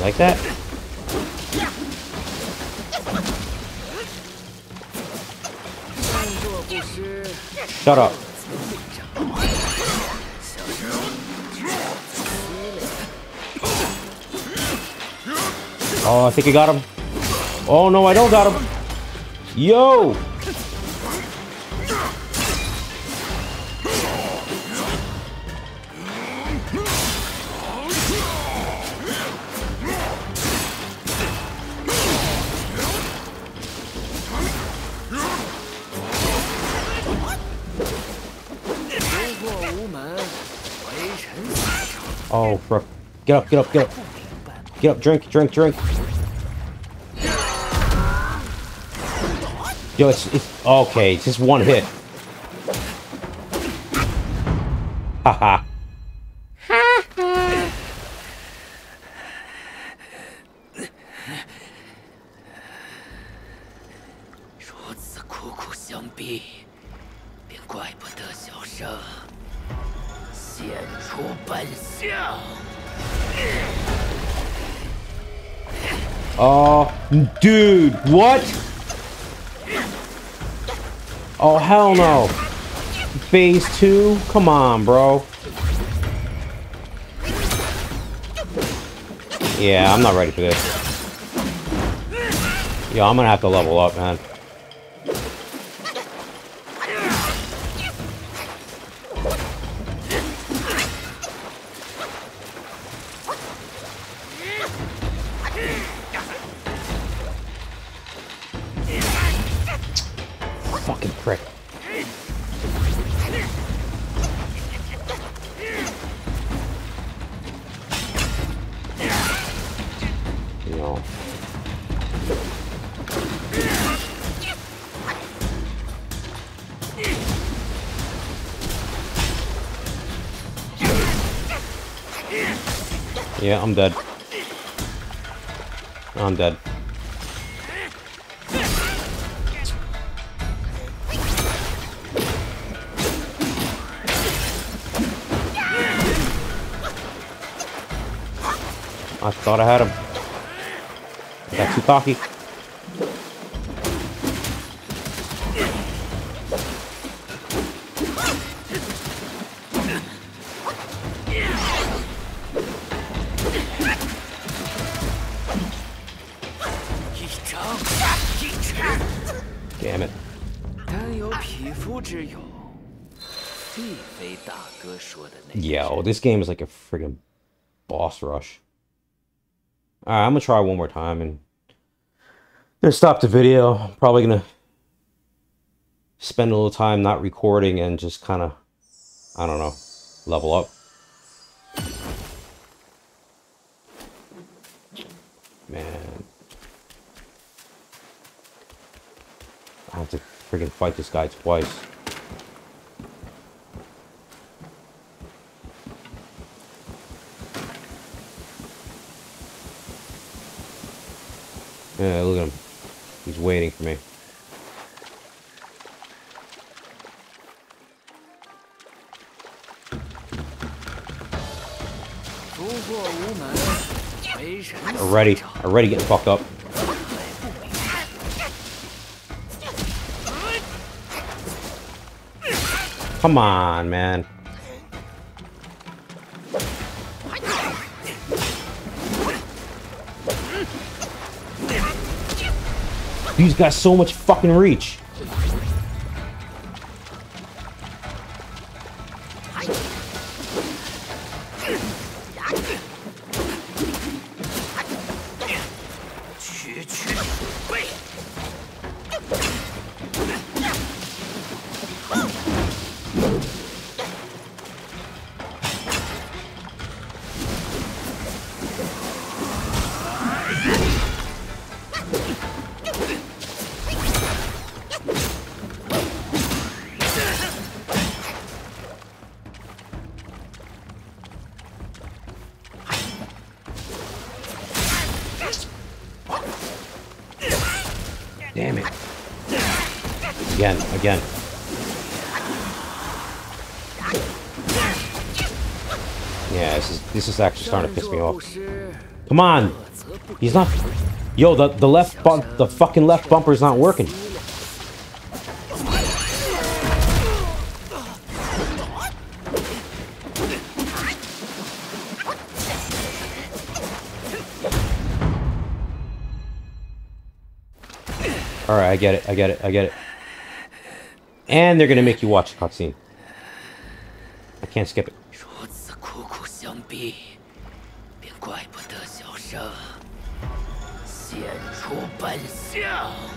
Like that? Shut up. Oh, I think I got him. Oh, no, I don't got him. Yo! Get up, get up, get up. Get up, drink, drink, drink. Yo, it's, it's okay, it's just one hit. Haha. Dude, what? Oh, hell no. Phase 2? Come on, bro. Yeah, I'm not ready for this. Yo, I'm gonna have to level up, man. thought I had him. I got too cocky. Damn it. 但有匹夫之勇，必非大哥说的那 Yo, this game is like a friggin' boss rush. Alright, I'm gonna try one more time and gonna stop the video. I'm probably gonna spend a little time not recording and just kind of, I don't know, level up. Man. I have to freaking fight this guy twice. Yeah, look at him. He's waiting for me. Already, already getting fucked up. Come on, man. He's got so much fucking reach. Come on, He's not. Yo, the the left bump, the fucking left bumper's not working. All right, I get it. I get it. I get it. And they're gonna make you watch a cutscene. I can't skip it. 本相。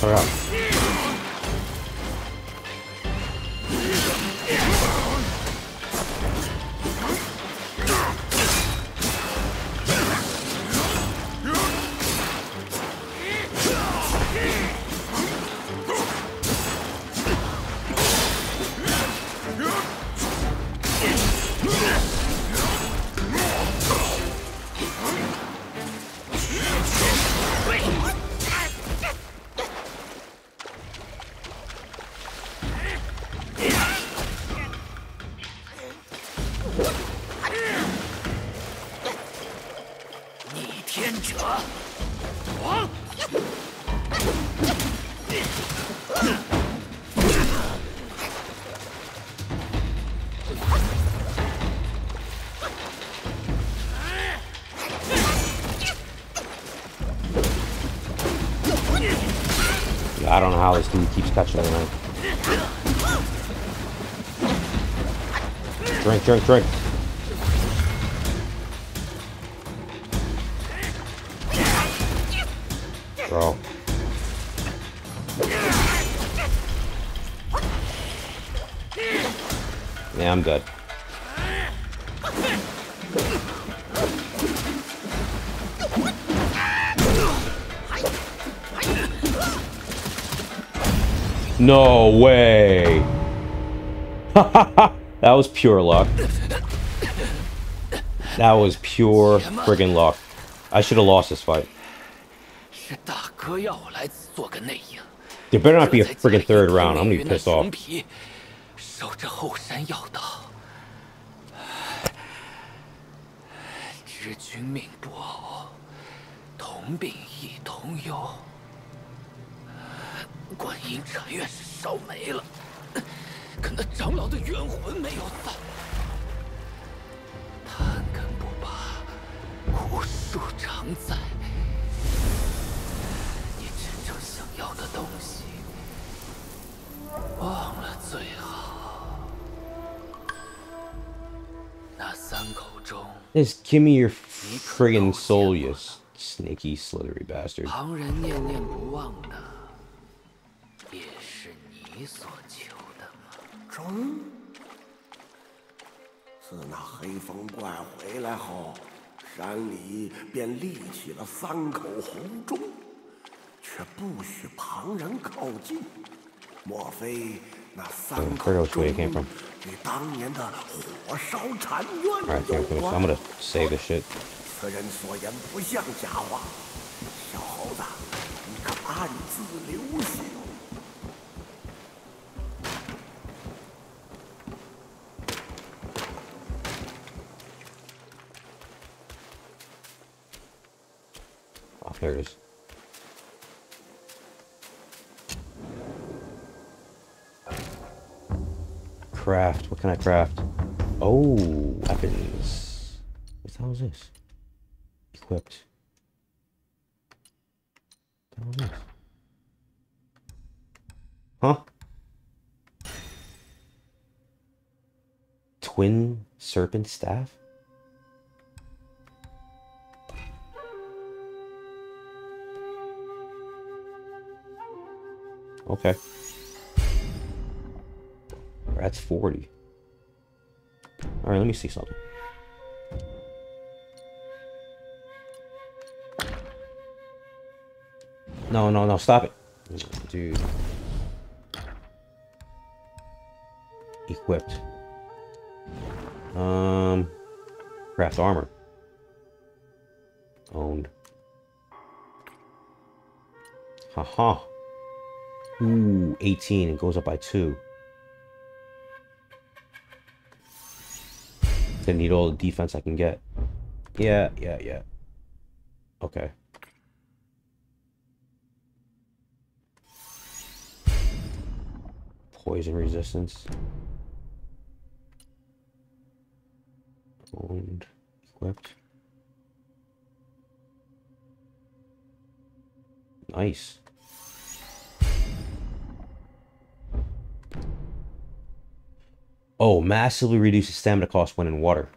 Come on, dude keeps catching. Drink, drink, drink. No way. that was pure luck. That was pure friggin' luck. I should have lost this fight. There better not be a friggin' third round. I'm gonna be pissed off. Just give me your friggin' soul, you s- sneaky, slithery bastard. 那三口砖，你当年的火烧禅院的砖。此人所言不像假话。小猴子，你可暗自流血。There it is. Craft. What can I craft? Oh, weapons. What the hell is this? Equipped. What the hell is this? Huh? Twin serpent staff? Okay. That's 40. Alright, let me see something. No, no, no, stop it. Dude. Equipped. Um, craft armor. Owned. Haha. -ha. Ooh, 18. It goes up by 2. Gonna need all the defense I can get. Yeah, yeah, yeah. Okay. Poison resistance. Owned. Equipped. Nice. Oh, massively reduces stamina cost when in water.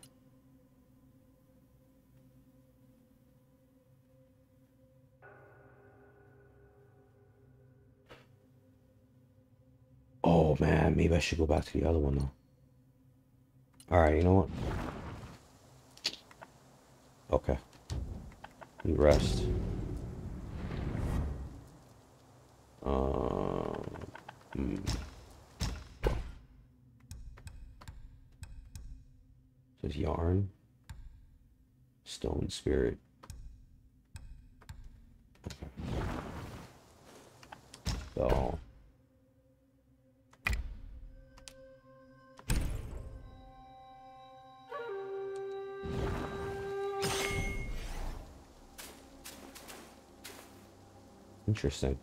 Oh man, maybe I should go back to the other one though. Alright, you know what? Okay. You rest. Um, hmm. Says yarn. Stone spirit. So. Interesting.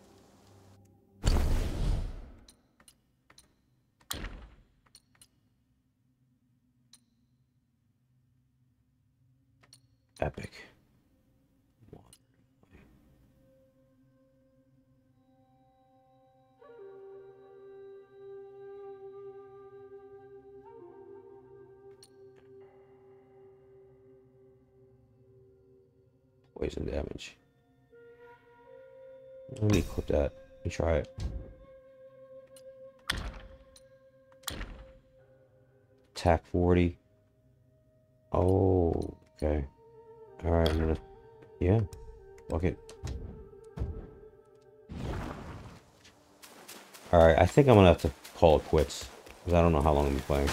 Poison damage. Let me equip that. Let me try it. Attack 40. Oh, okay. Alright, I'm gonna... Yeah. Fuck it. Alright, I think I'm gonna have to call it quits. Because I don't know how long I'm playing.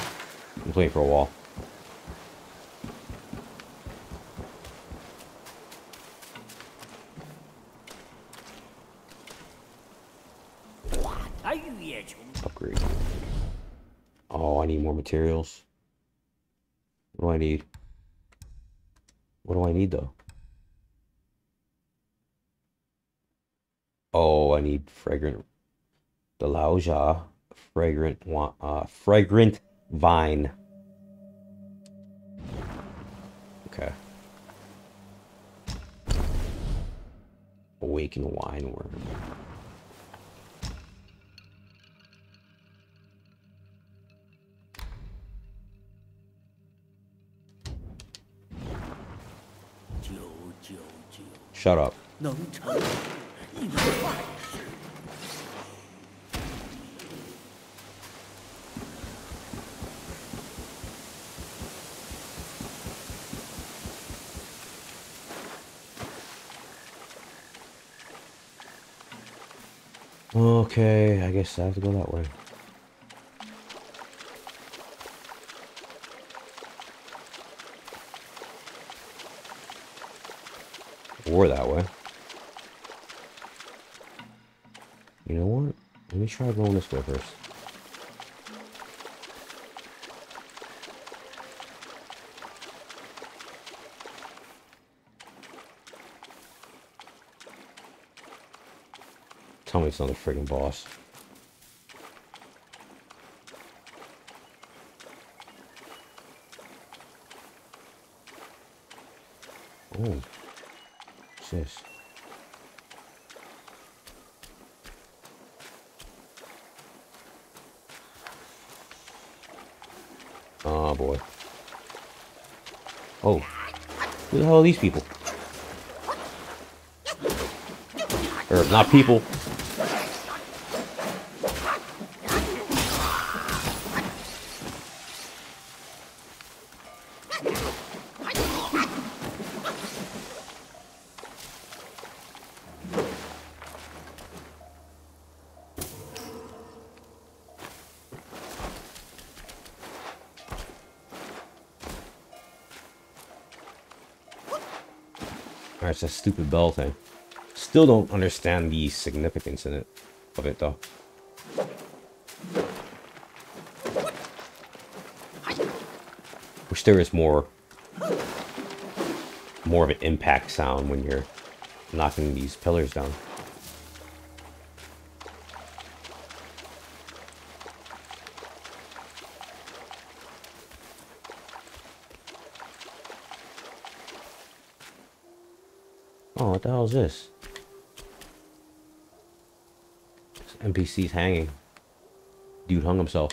I'm playing for a while. Materials. What do I need? What do I need though? Oh, I need fragrant the Lauja fragrant uh fragrant vine. Okay. Awaken wine worm. Shut up. Okay, I guess I have to go that way. Or that way. You know what? Let me try going this way first. Tell me it's not a friggin' boss. Oh. Oh boy. Oh. Who the hell are these people? Or not people. Alright, it's a stupid bell thing. Still don't understand the significance in it of it though. Wish there was more more of an impact sound when you're knocking these pillars down. What hell is this? This NPC's hanging. Dude hung himself.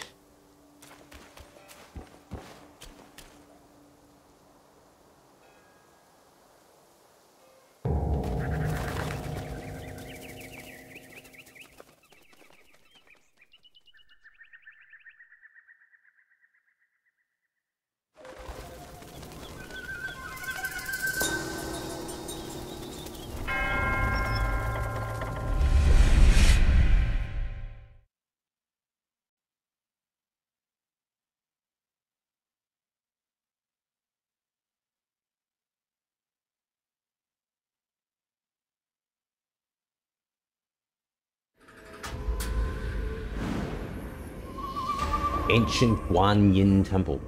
Guan Yin Temple.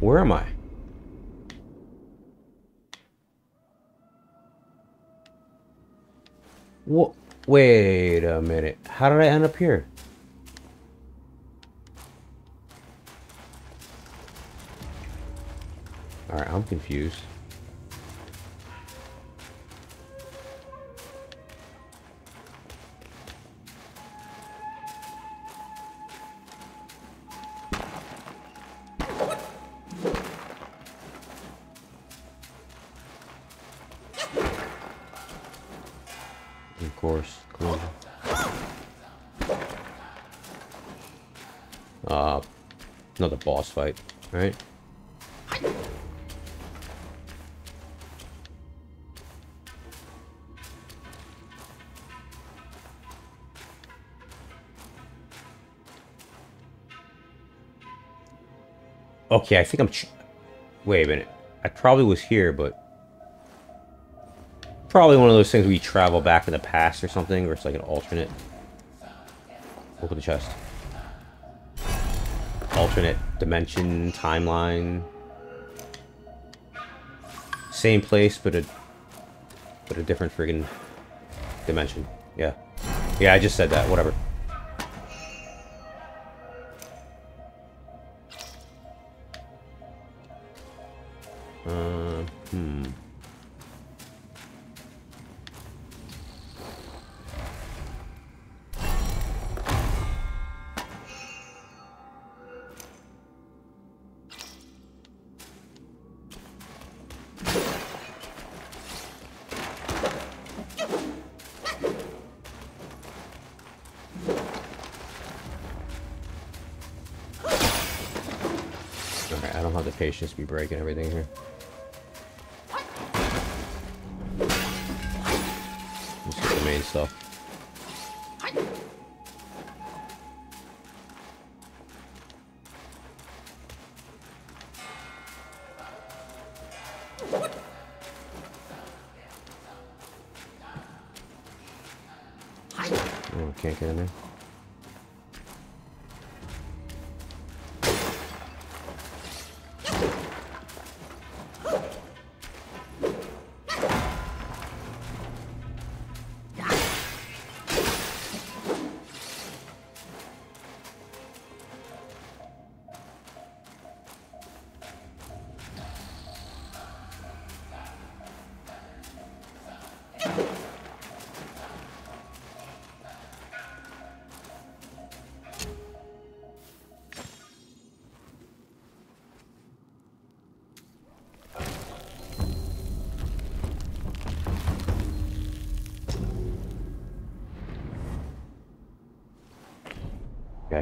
Where am I? What? Wait a minute. How did I end up here? Alright, I'm confused. Boss fight, right? Okay, I think I'm... Wait a minute. I probably was here, but... Probably one of those things where you travel back in the past or something, or it's like an alternate. Open the chest. Alternate dimension, timeline. Same place, but a but a different friggin' dimension. Yeah. Yeah, I just said that. Whatever. Breaking everything.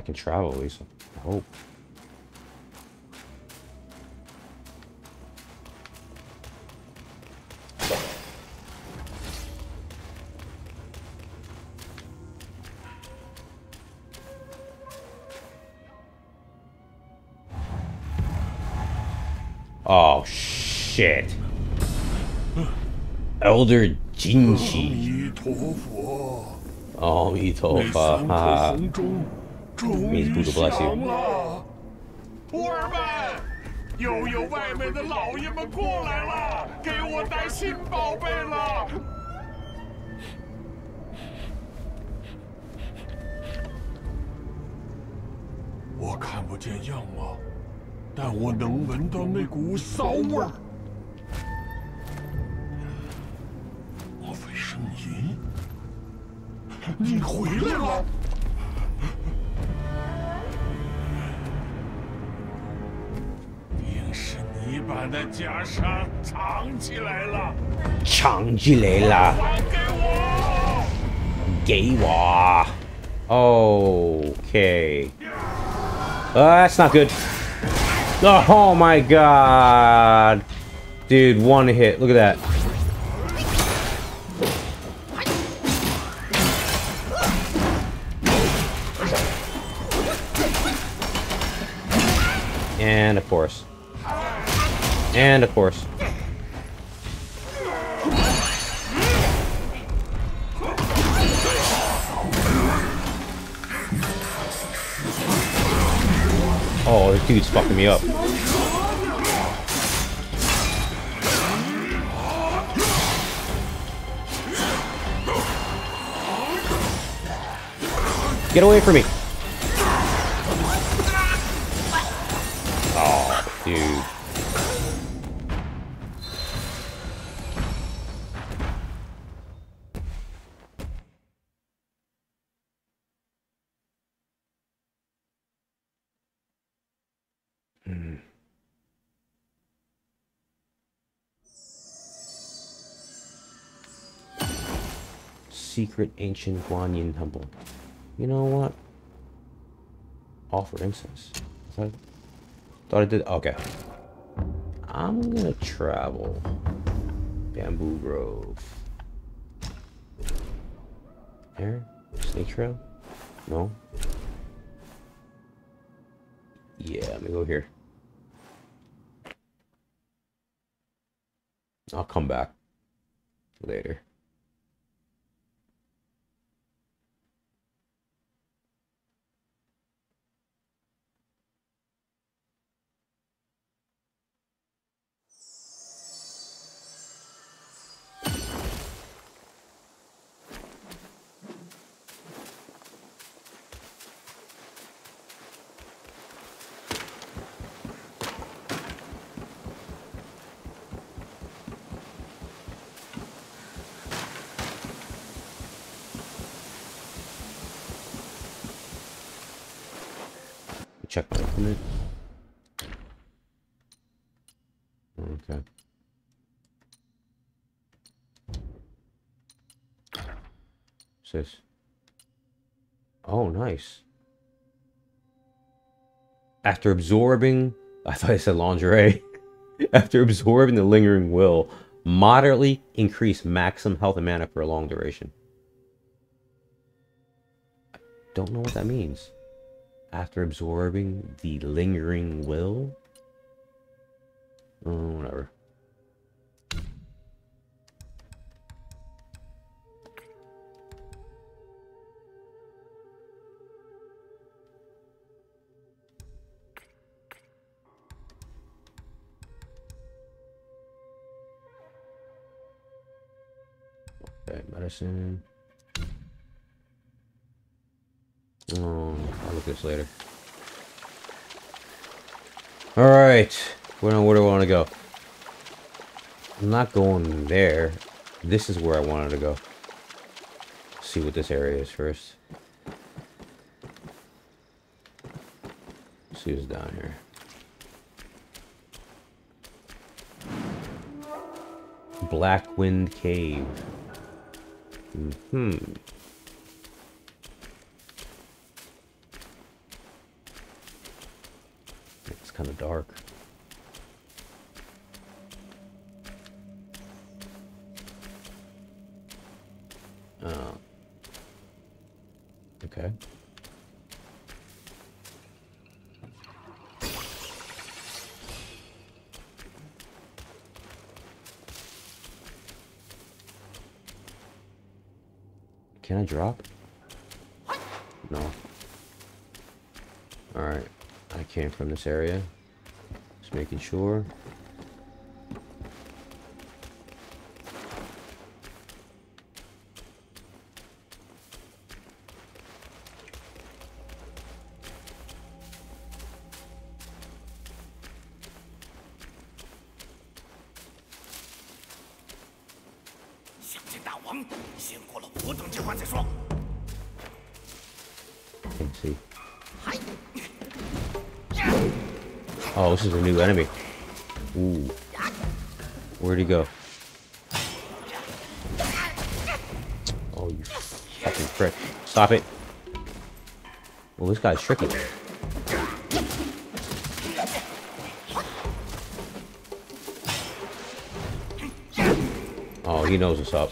can travel at least. I hope. Oh, shit. Elder Jinchi. 阿弥陀佛，阿弥陀佛。终于响了。徒儿们，又有外面的老爷们过来了，给我带新宝贝了。我看不见样貌，但我能闻到那股骚味儿。莫非圣银？你回来了！是泥板的袈裟藏起来了，抢起来了，还给我！给我。Okay. Uh, that's not good. Oh my god. Dude, one hit. Look at that. And of course. And of course. Oh, this dude's fucking me up. Get away from me. Secret ancient Guanyin temple. You know what? Offer incense. Thought, thought I did. Okay. I'm gonna travel. Bamboo Grove. There? Snake Trail? No? Yeah, let me go here. I'll come back later. Check my equipment. Okay. What's this? Oh, nice. After absorbing, I thought I said lingerie. After absorbing the lingering will, moderately increase maximum health and mana for a long duration. I don't know what that means. After absorbing the lingering will? Oh, whatever. Oh, I'll look at this later. Alright. Where, where do I want to go? I'm not going there. This is where I wanted to go. See what this area is first. See what's down here. Black Wind Cave. Hmm. It's kind of dark. Can I drop? No. Alright. I came from this area. Just making sure. Enemy. Ooh. Where'd he go? Oh, you fucking prick. Stop it. Well, this guy's tricky. Oh, he knows what's up.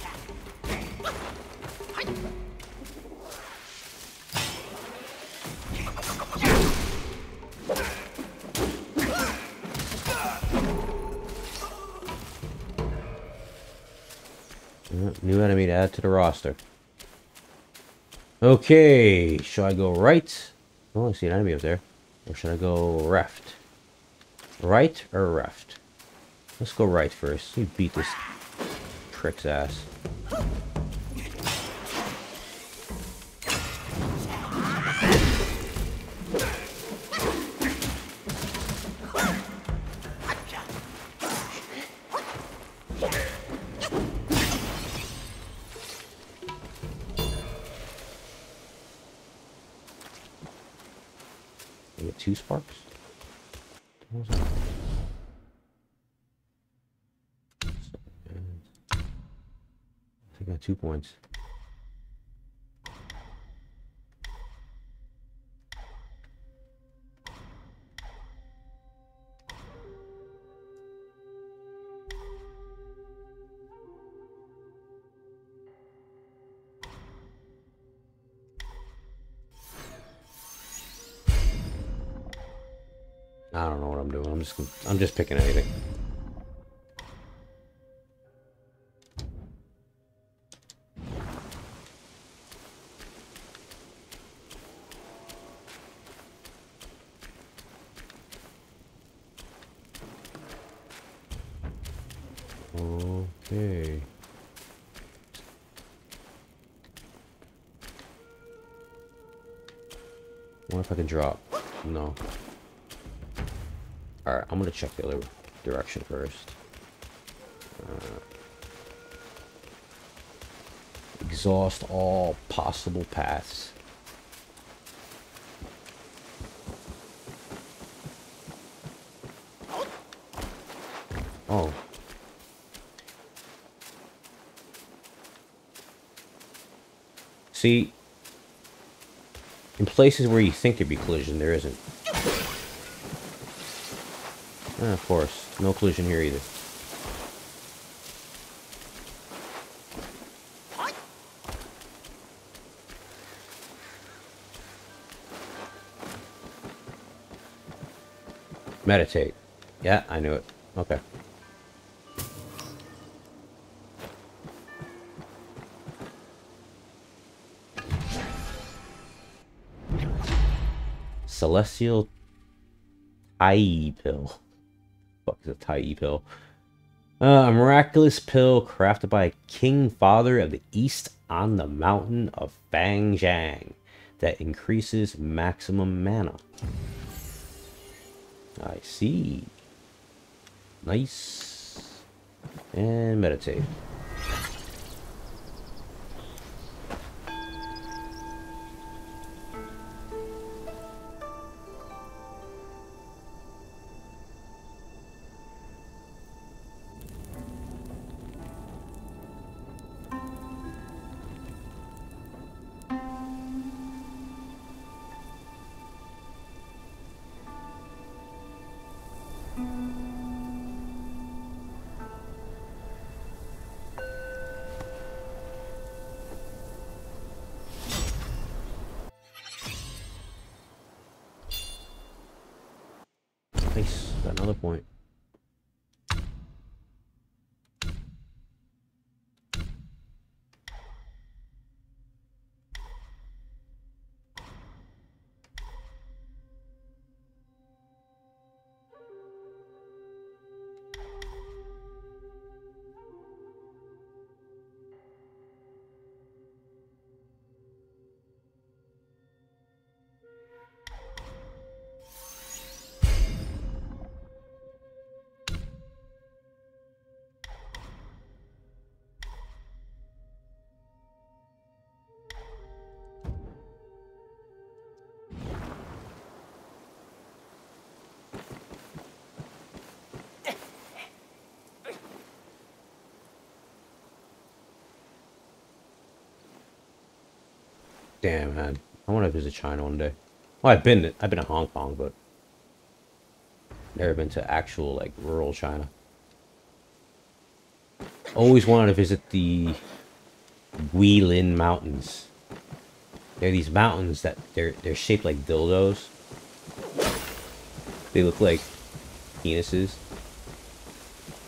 The roster. Okay, should I go right? Oh, I see an enemy up there. Or should I go left? Right or left? Let's go right first. You beat this prick's ass. I'm just picking anything. Check the other direction first. Uh, exhaust all possible paths. Oh. See, in places where you think there'd be collision, there isn't. And of course, no collision here either. Meditate. Yeah, I knew it. Okay. Celestial Eye pill a Tai pill? Uh, a miraculous pill crafted by king father of the east on the mountain of Fang Zhang that increases maximum mana. I see. Nice. And meditate. Damn, man. I want to visit China one day. Well, I've been I've been to Hong Kong, but never been to actual like rural China. Always wanted to visit the Guilin Mountains. They're these mountains that they're they're shaped like dildos. They look like penises.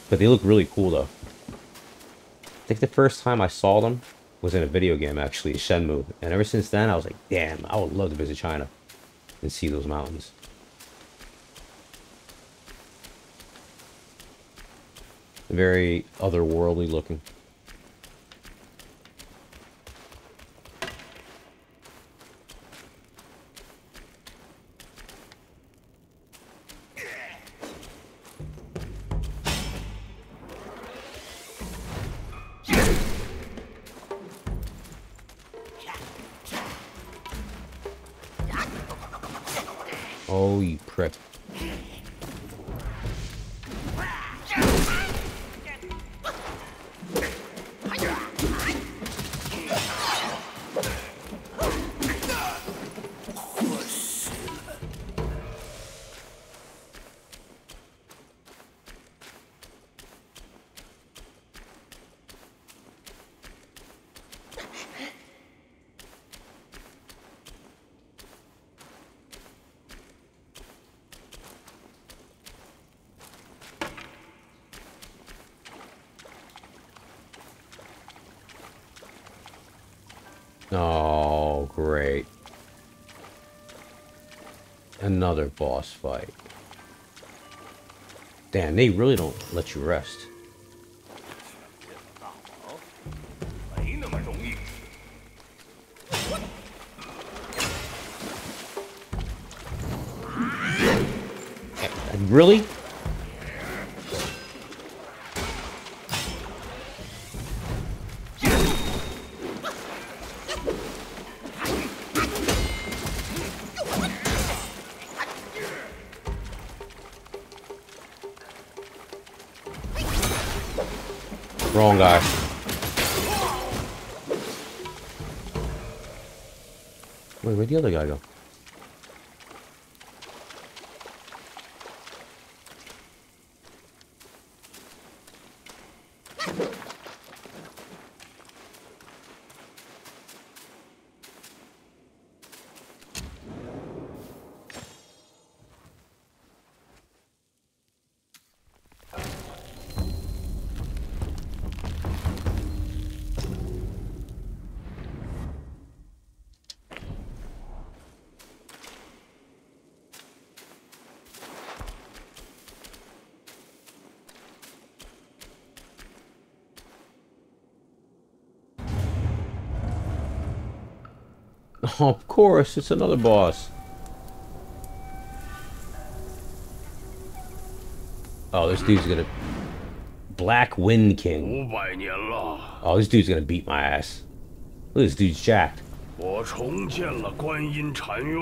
But they look really cool though. I think the first time I saw them was in a video game actually, Shenmue. And ever since then I was like, damn, I would love to visit China and see those mountains. Very otherworldly looking. Boss fight. Damn, they really don't let you rest. of course, it's another boss. Oh, this dude's gonna... Black Wind King. 五百年了， Oh, this dude's gonna beat my ass. Look, this dude's jacked. 我重建了观音禅院，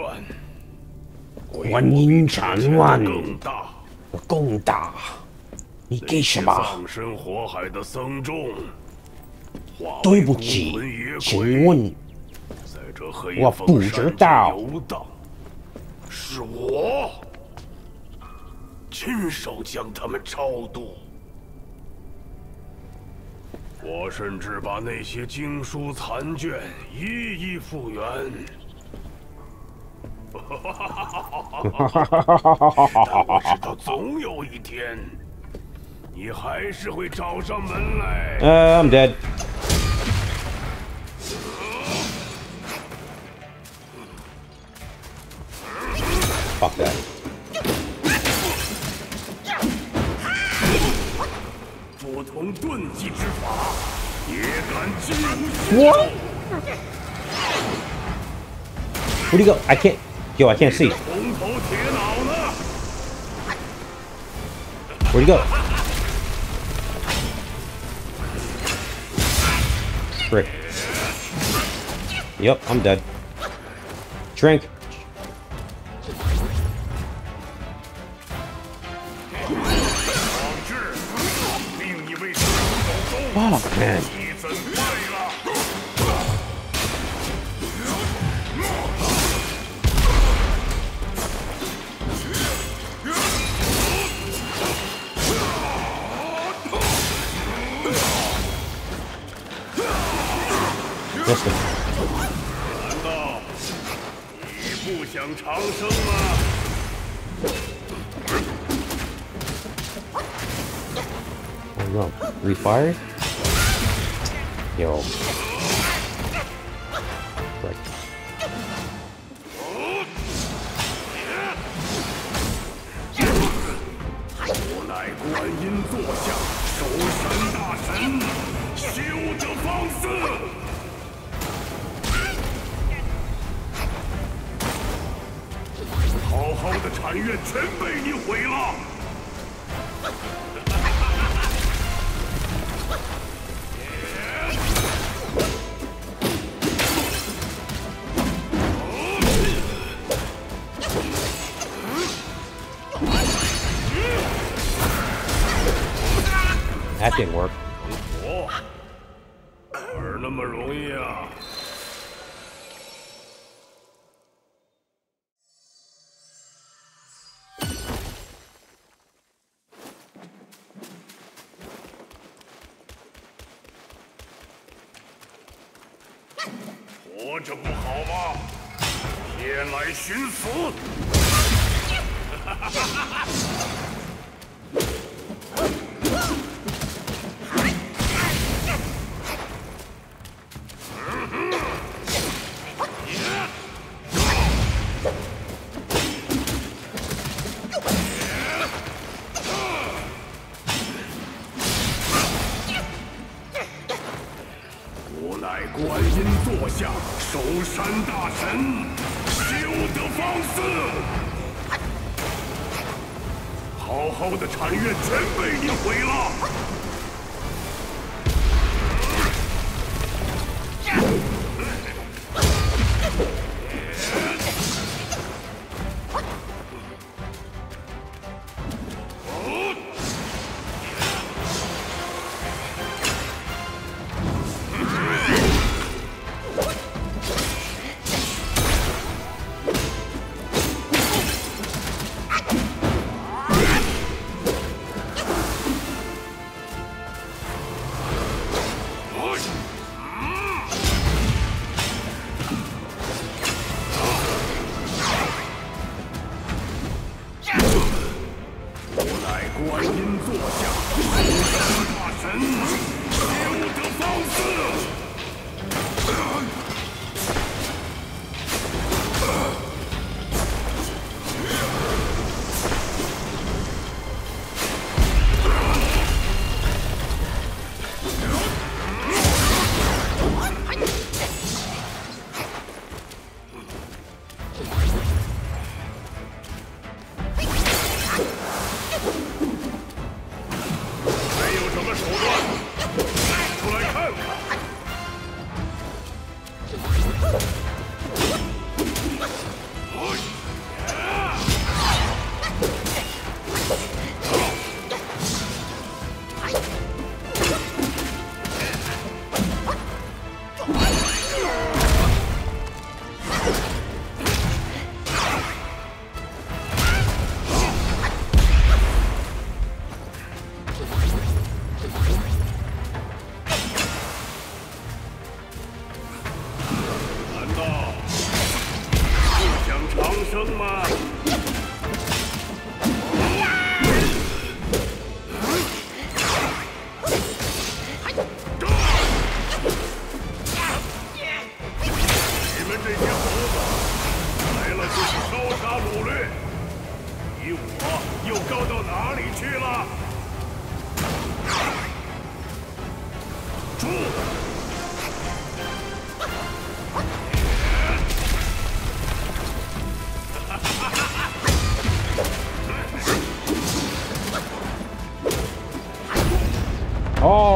观音禅院更大。更大。你那些葬身火海的僧众，化为对不孤起魂野，请鬼，问在这黑 我不知道是我亲手将他们超度。我甚至把那些经书残卷一一复原。但我知道，总有一天，你还是会找上门来。Uh, I'm dead. 不同遁迹之法，也敢进入 What? Where'd he go? I can't. Yo, I can't see. 红头铁脑呢？ Where'd he go? Frick. Yep, I'm dead. Drink. on, man. Listen. Oh no, refire? kill.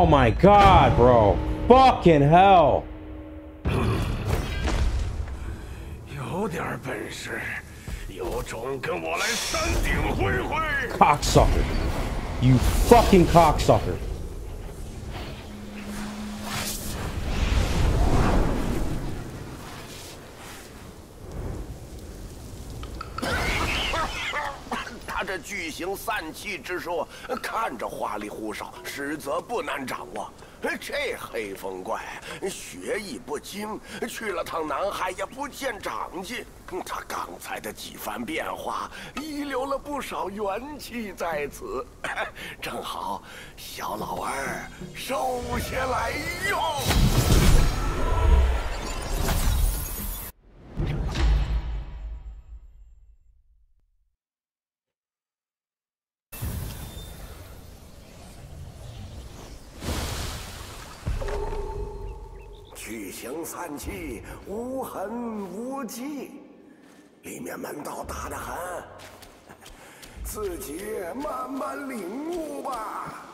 Oh my god, bro. Fucking hell. Cocksucker. You fucking cocksucker. 行散气之术看着花里胡哨实则不难掌握。这黑风怪学艺不精去了趟南海也不见长进。他刚才的几番变化遗留了不少元气在此。正好小老儿收下来用。能散气，无痕无迹，里面门道大得很，自己慢慢领悟吧。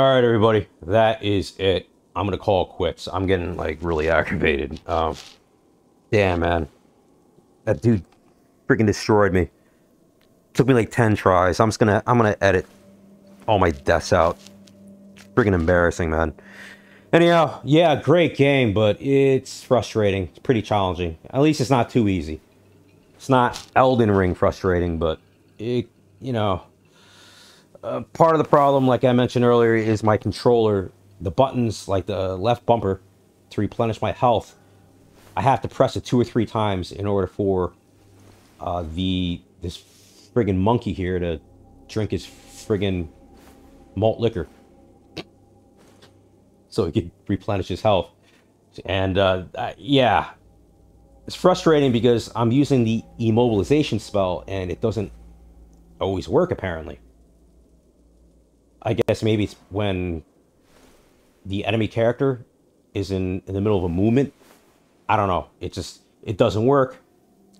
All right, everybody, that is it. I'm gonna call quits. I'm getting like really aggravated. Um, damn, man, that dude freaking destroyed me. Took me like ten tries. I'm just gonna I'm gonna edit all my deaths out. Freaking embarrassing, man. Anyhow, yeah, great game, but it's frustrating. It's pretty challenging. At least it's not too easy. It's not Elden Ring frustrating, but it, you know, uh, part of the problem, like I mentioned earlier, is my controller. The buttons, like the left bumper, to replenish my health, I have to press it two or three times in order for uh, the this friggin' monkey here to drink his friggin' malt liquor, so he can replenish his health. And uh, uh, yeah, it's frustrating because I'm using the immobilization spell and it doesn't always work apparently. I guess maybe it's when the enemy character is in, in the middle of a movement. I don't know. It just it doesn't work.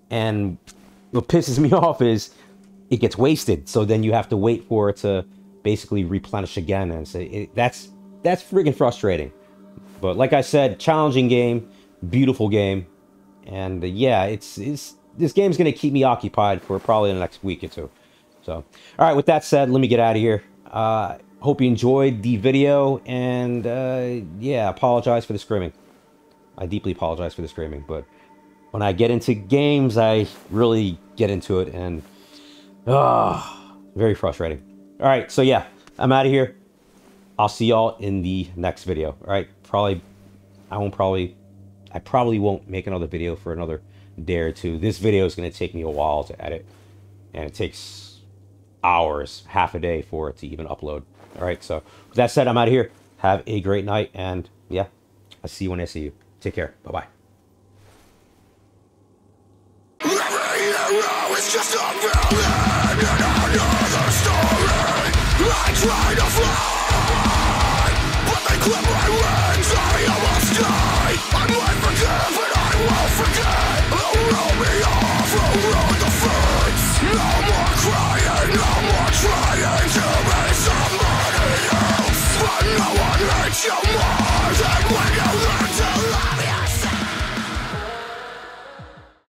And what pisses me off is it gets wasted. So then you have to wait for it to basically replenish again, and say it, that's that's freaking frustrating. But like I said, challenging game, beautiful game, and uh, yeah, it's it's this game's gonna keep me occupied for probably the next week or two. So, all right. With that said, let me get out of here. Uh, hope you enjoyed the video, and uh, yeah, apologize for the screaming. I deeply apologize for the screaming, but when I get into games, I really get into it, and ah, very frustrating. All right, so yeah, I'm out of here. I'll see y'all in the next video. All right, probably, I won't probably, I probably won't make another video for another day or two. This video is going to take me a while to edit, and it takes hours, half a day for it to even upload. All right, so with that said, I'm out of here. Have a great night, and yeah, I'll see you when I see you. Take care. Bye-bye. I forgive and I will forget Oh, the no one hates you more than when you let